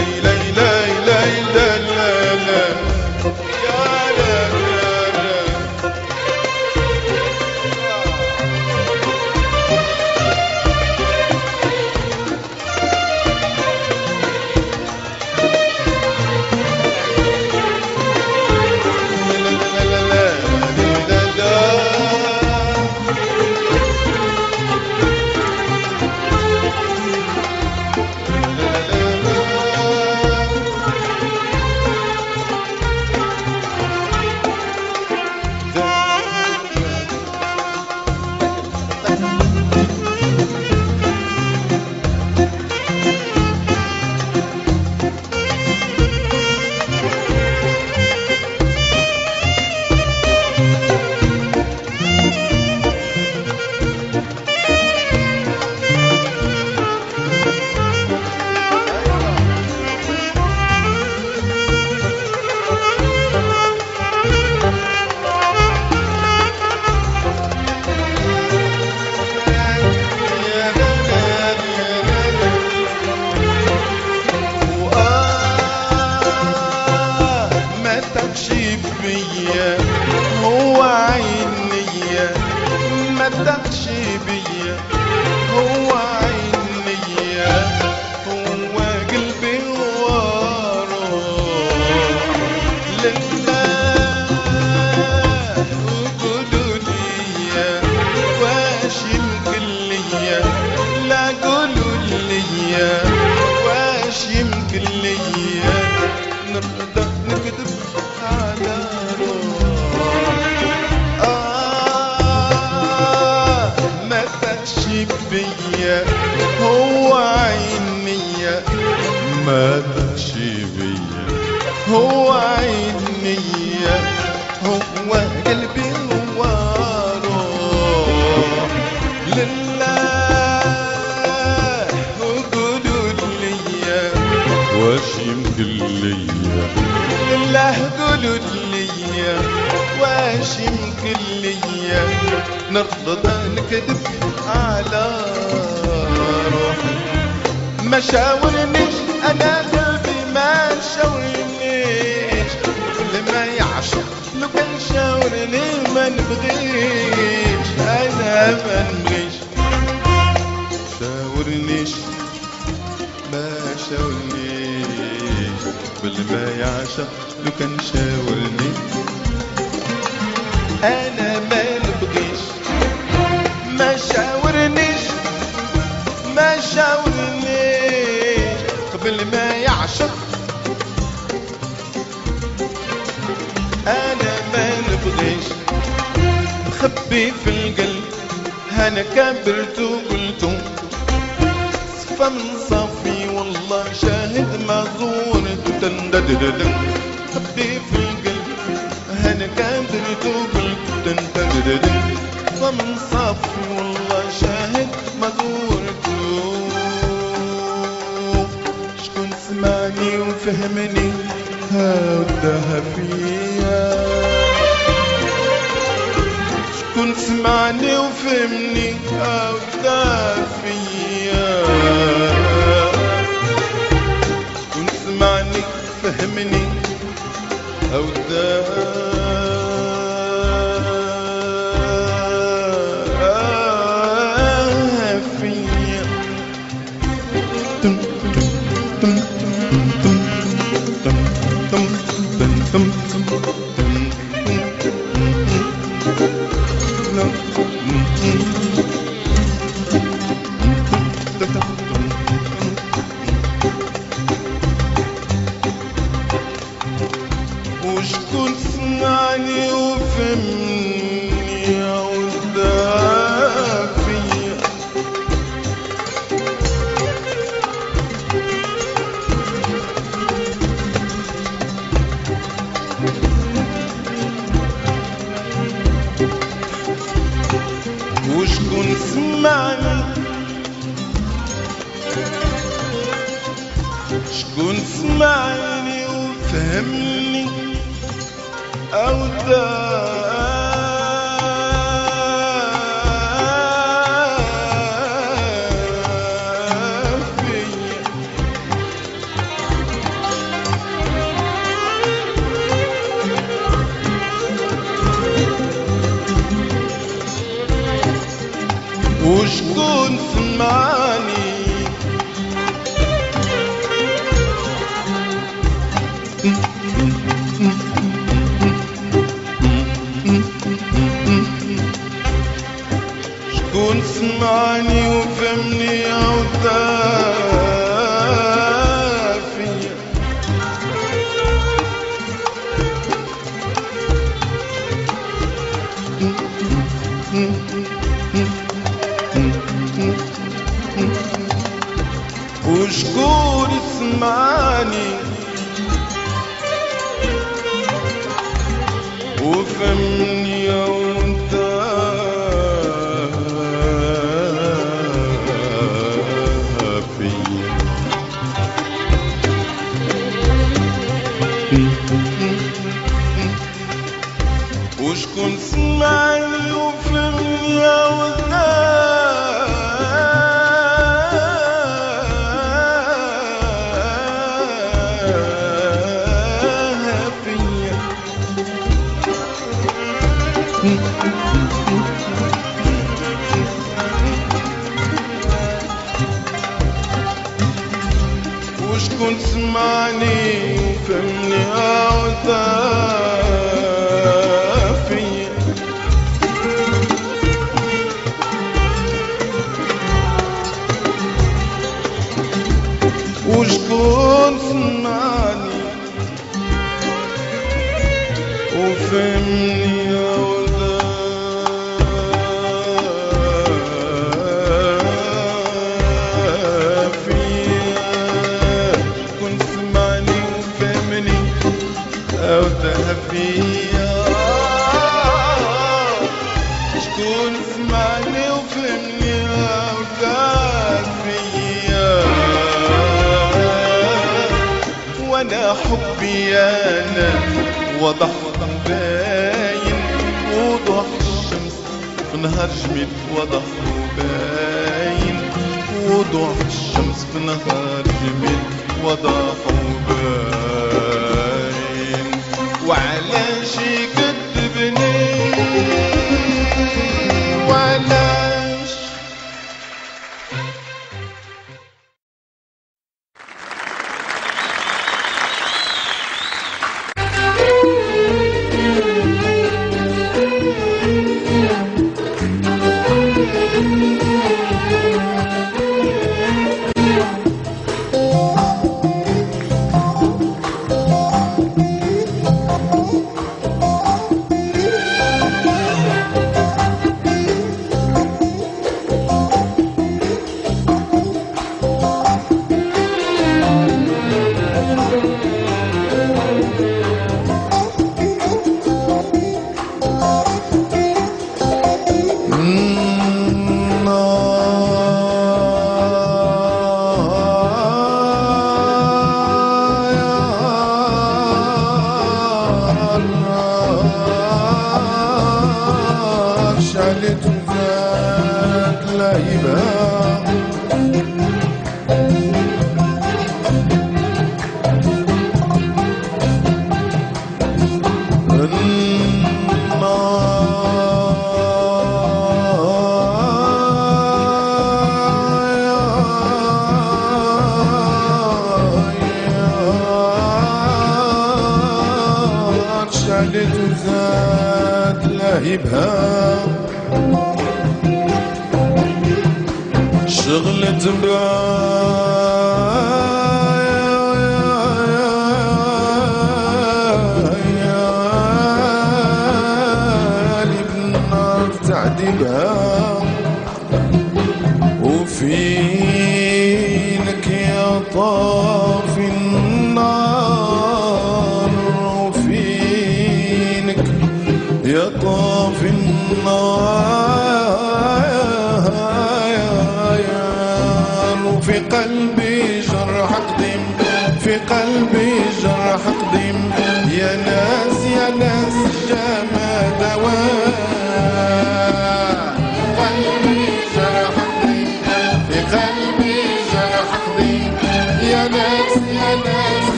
ليلى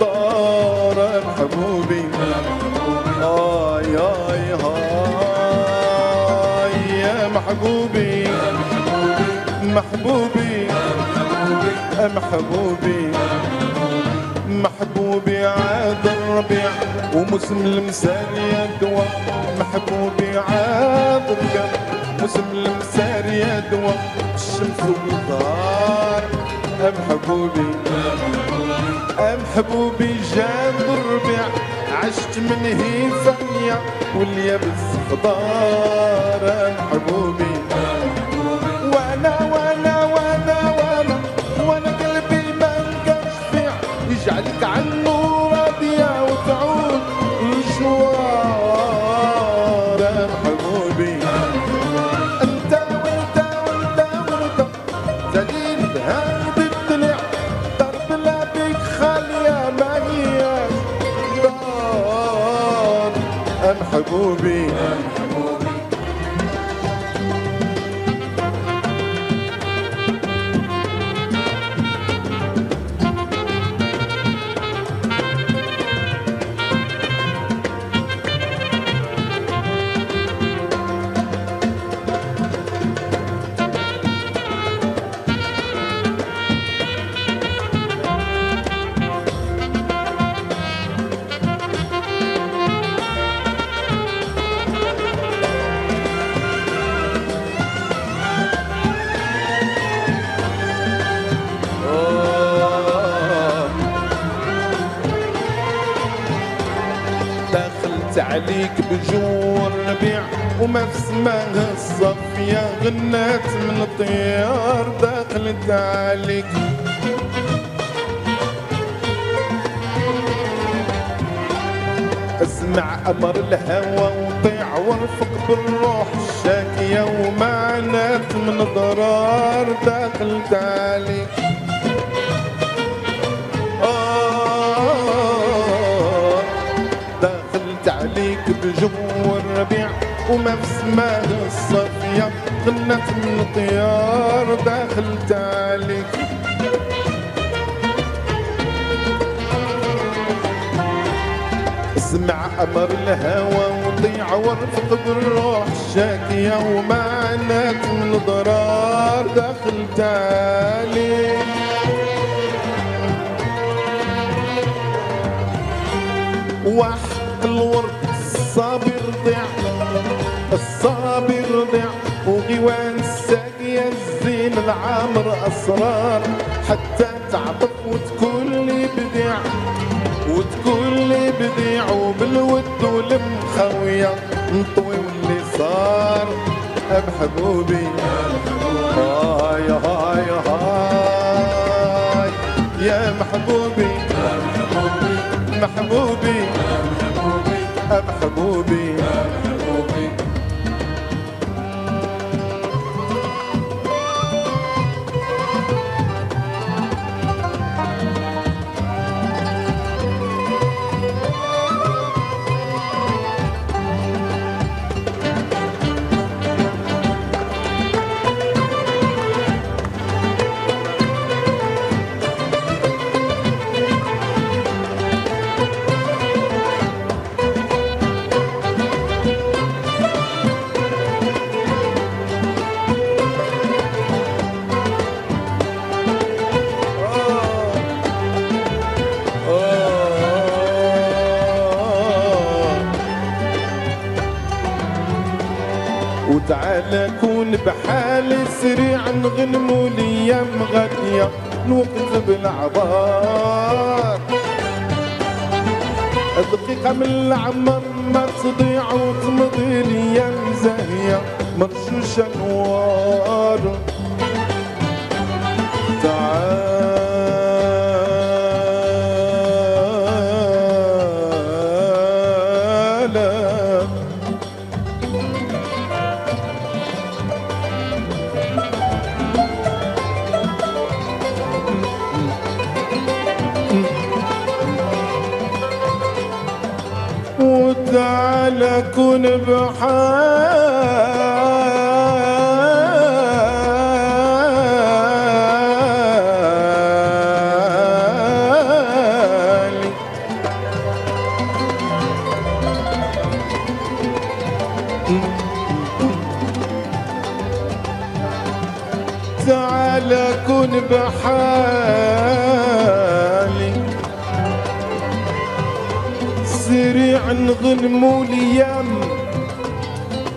خضار محبوبي آي آي هاي يا محبوبي محبوبي محبوبي محبوبي عاد الربيع وموسم المسار دوا. محبوبي عاد الربيع موسم المسار دوا. الشمس والنهار محبوبي محبوبي جاب الربيع عشت من هيفانيا واليابس خضار محبوبي وأنا محبوبي أمر الهوى وطيع وارفق بالروح الشاكية ومعنات من ضرار دخلت عليك آه دخلت عليك بجو الربيع وما في سماه الصفية غنت من الطيار دخلت عليك أمر الهوى وضيع وارفق بالروح الشاكية ومعنات من ضرار دخلت عليك وحق الورد الصابر ضيع الصابر ضيع وغيوان الساقية الزين العامر أسرار. حتى لي بديع وبالود والمخوية نطوي واللي صار بحبوبي هاي هاي هاي. يا محبوبي. محبوبي. محبوبي نوقف بالعبار دقيقة من العمر ما تضيع وتمضي ليام زاهية مرشوشة نوار. نغنمو ليام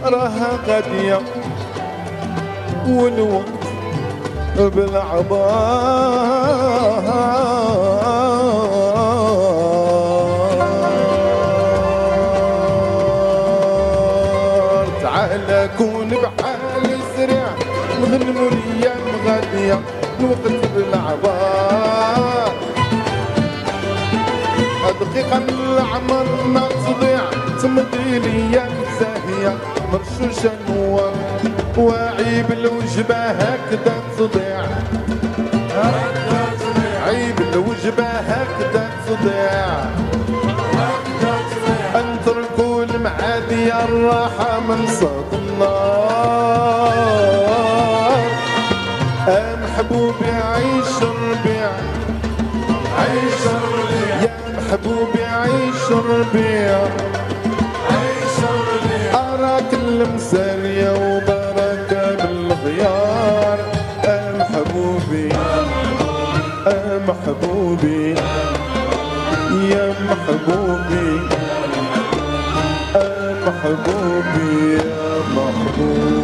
راها غادية والوقت بالعبار تعالى كون بحالي سريع نغنمو ليام غادية الوقت بالعبار دقيقة من العمر ما تضيع. تمضي ليام زاهية مرشوشة نور وعيب الوجبة هكذا تضيع. عيب الوجبة هكذا تضيع. انتركوا المعادي الراحة من صوت يا محبوبي عيش الربيع. عيش الربيع أراك المسارية وبركة بالغيار. أم حبوبي أم حبوبي يا محبوبي أم حبوبي يا محبوبي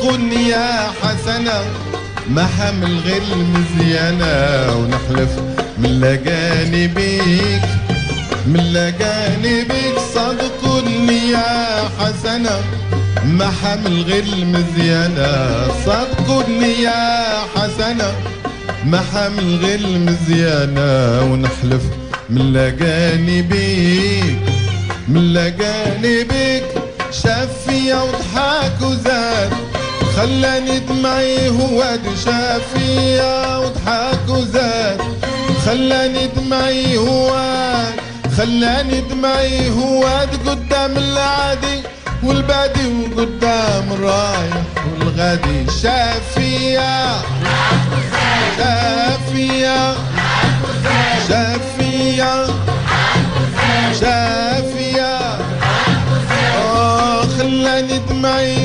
صدقني يا حسنة ما حمل غير المزيانة. ونحلف من لقاني بيك من لقاني بيك صدقني يا حسنة. ما حمل غير المزيانة. صدقني يا حسنة ما حمل غير المزيانة. ونحلف من لقاني بيك من شاف فيا وضحك وزاد خلاني دمعي هواد شاف فيا وضحك وزاد. خلاني دمعي هواد خلاني دمعي هواد قدام العادي والبادي وقدام الرايح والغادي. شاف فيا شاف فيا شافية شافية. آه خلاني دمعي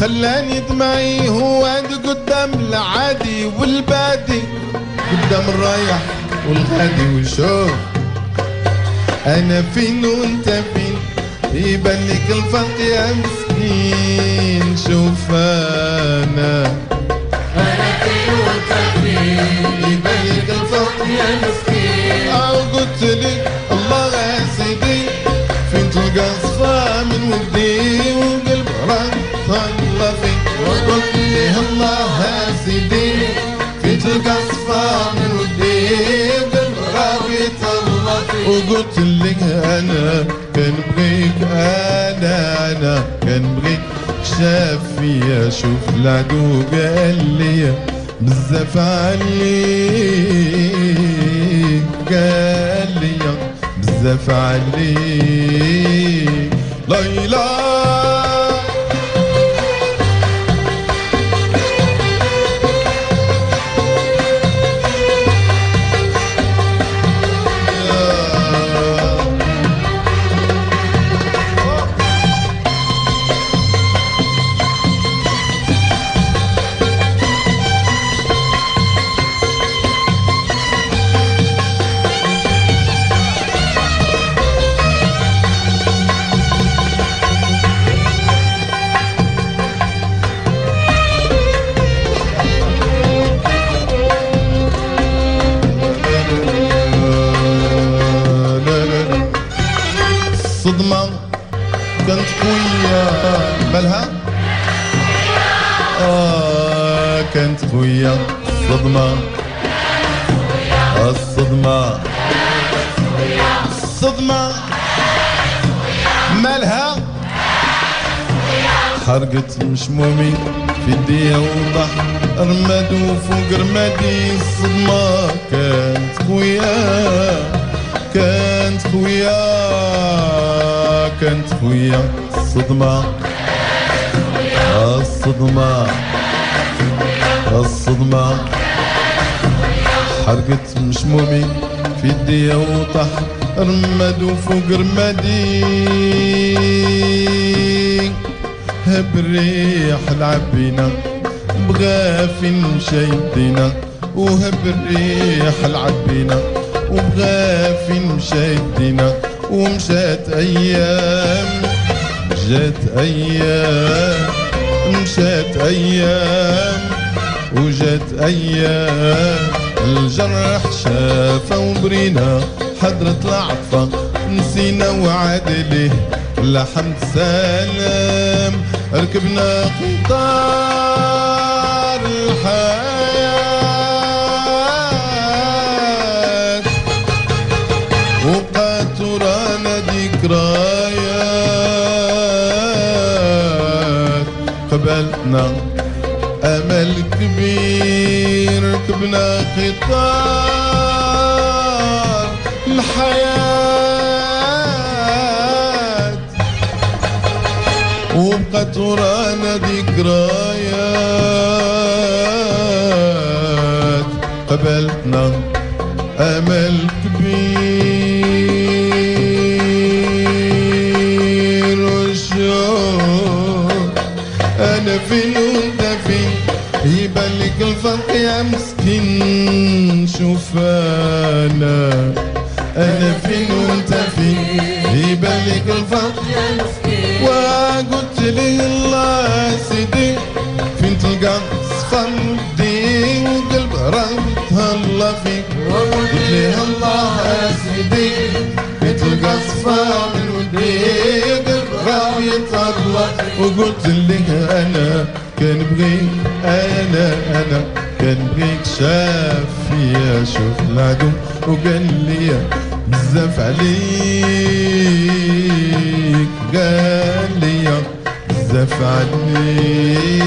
خلاني دمعي هوان قدام العادي والبادي. قدام الرايح والغادي وشوف أنا فين وأنت فين؟ يبان لك الفرق يا مسكين. شوف أنا. يبان لك الفرق يا مسكين. أو قلت لك الله يا سيدي فين تلقى صفا من ودي من ودي وقلب راك الله فيك وقلت لك أنا كان بغيك أنا أنا كان بغيك شاف فيا شوف العدو قال لي. بزاف عليك قال لي. بزاف عليك ليلى قوية الصدمة. الصدمة. الصدمة. مالها؟ حرقت مشمومي في يديا وضح رماد وفوق رمادي الصدمة كانت قوية كانت قوية كانت قوية الصدمة. الصدمة. الصدمة. حرقت مشمومي في يديا وطح رماد وفوق رمادي. هب الريح العبينا بغى فين شيدنا وهب الريح العبينا وبغى فين شيدنا ومشات أيام جات أيام مشات أيام. وجات أيام الجرح شافه وبرينا حضرة العطفة نسينا وعاد ليه لحمد سلام ركبنا قطار. ركبنا قطار الحياة وبقت ورانا ذكريات. قبلتنا وقلت لي أنا كان بغيك أنا أنا كان بغيك شاف فيا شوف العدو. وقال لي بزاف عليك قال لي بزاف عليك.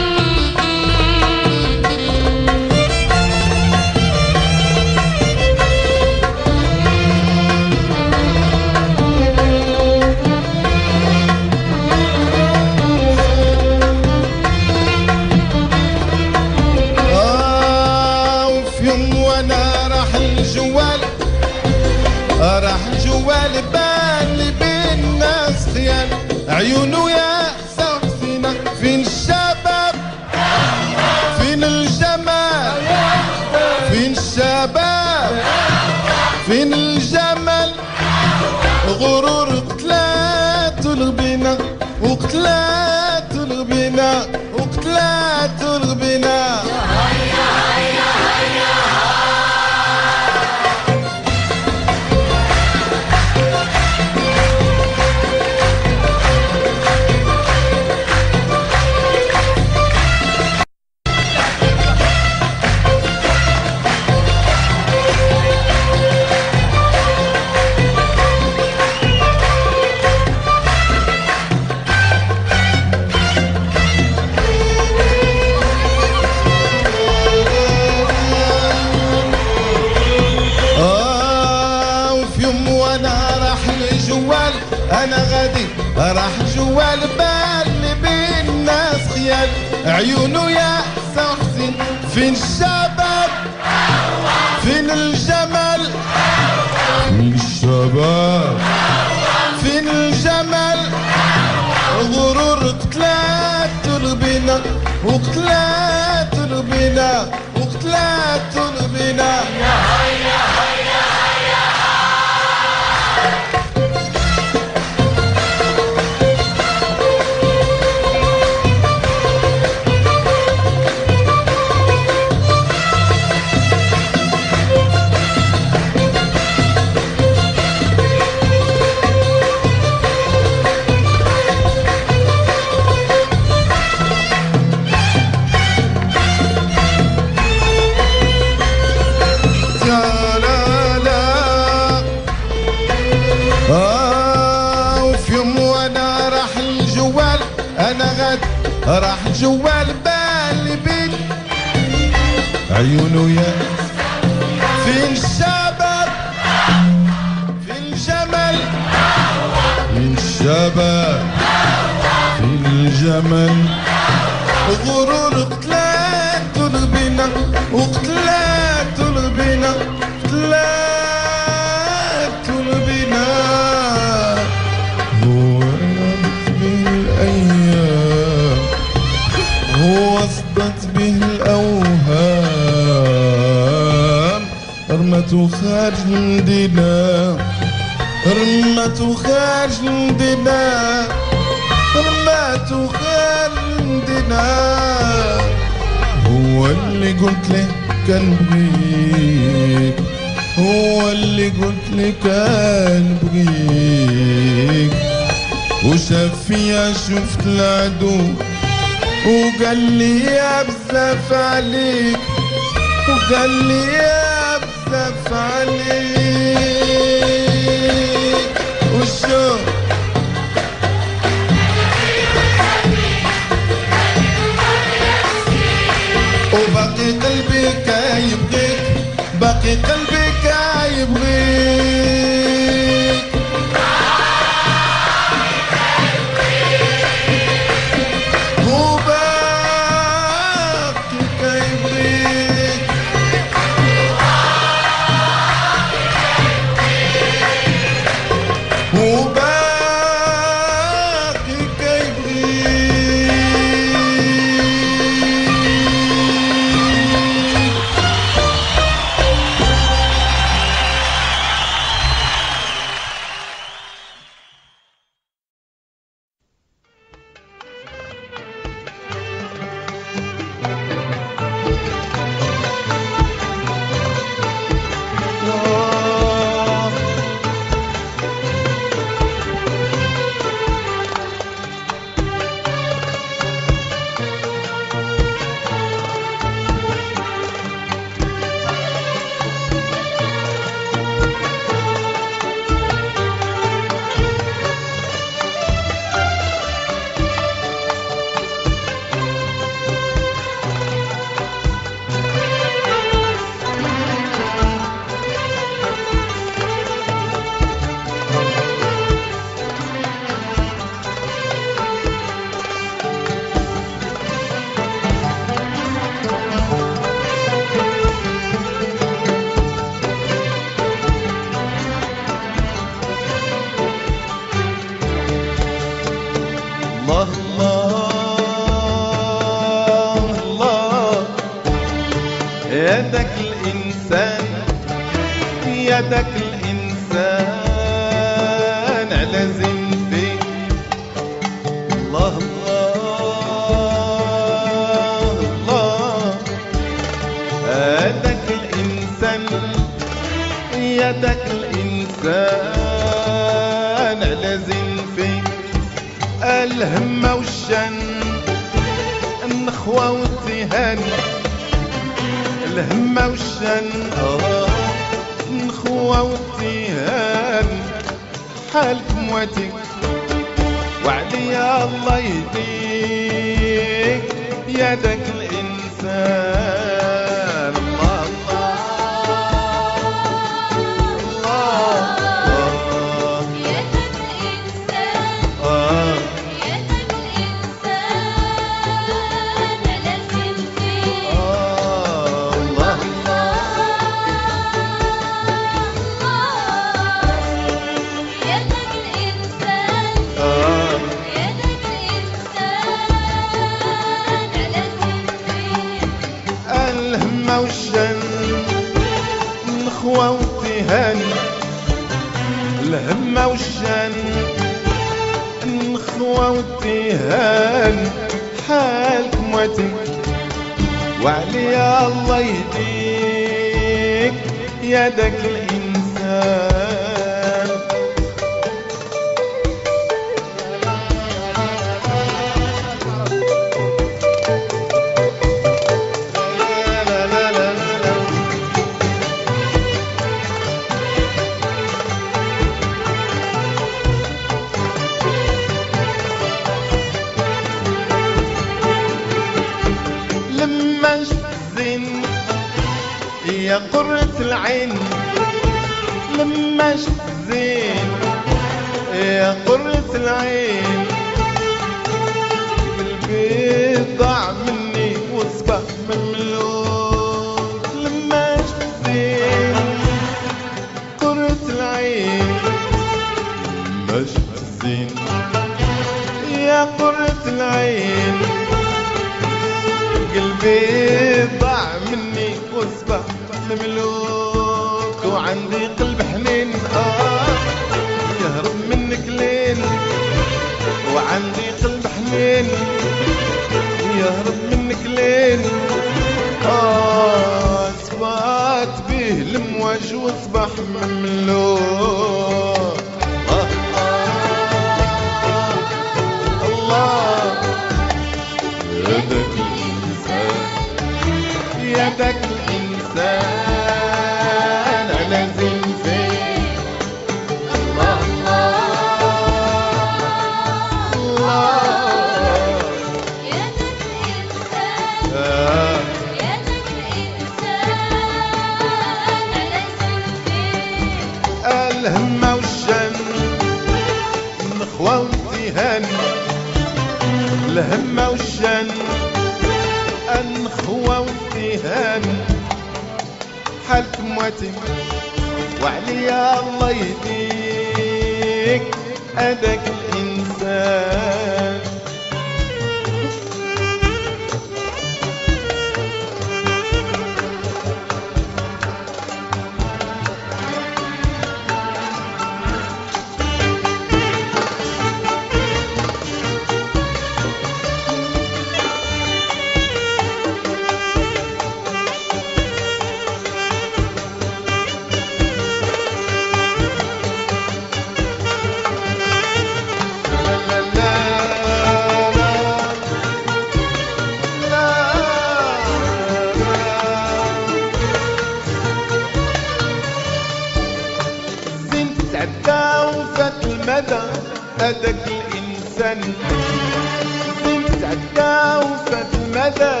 وفات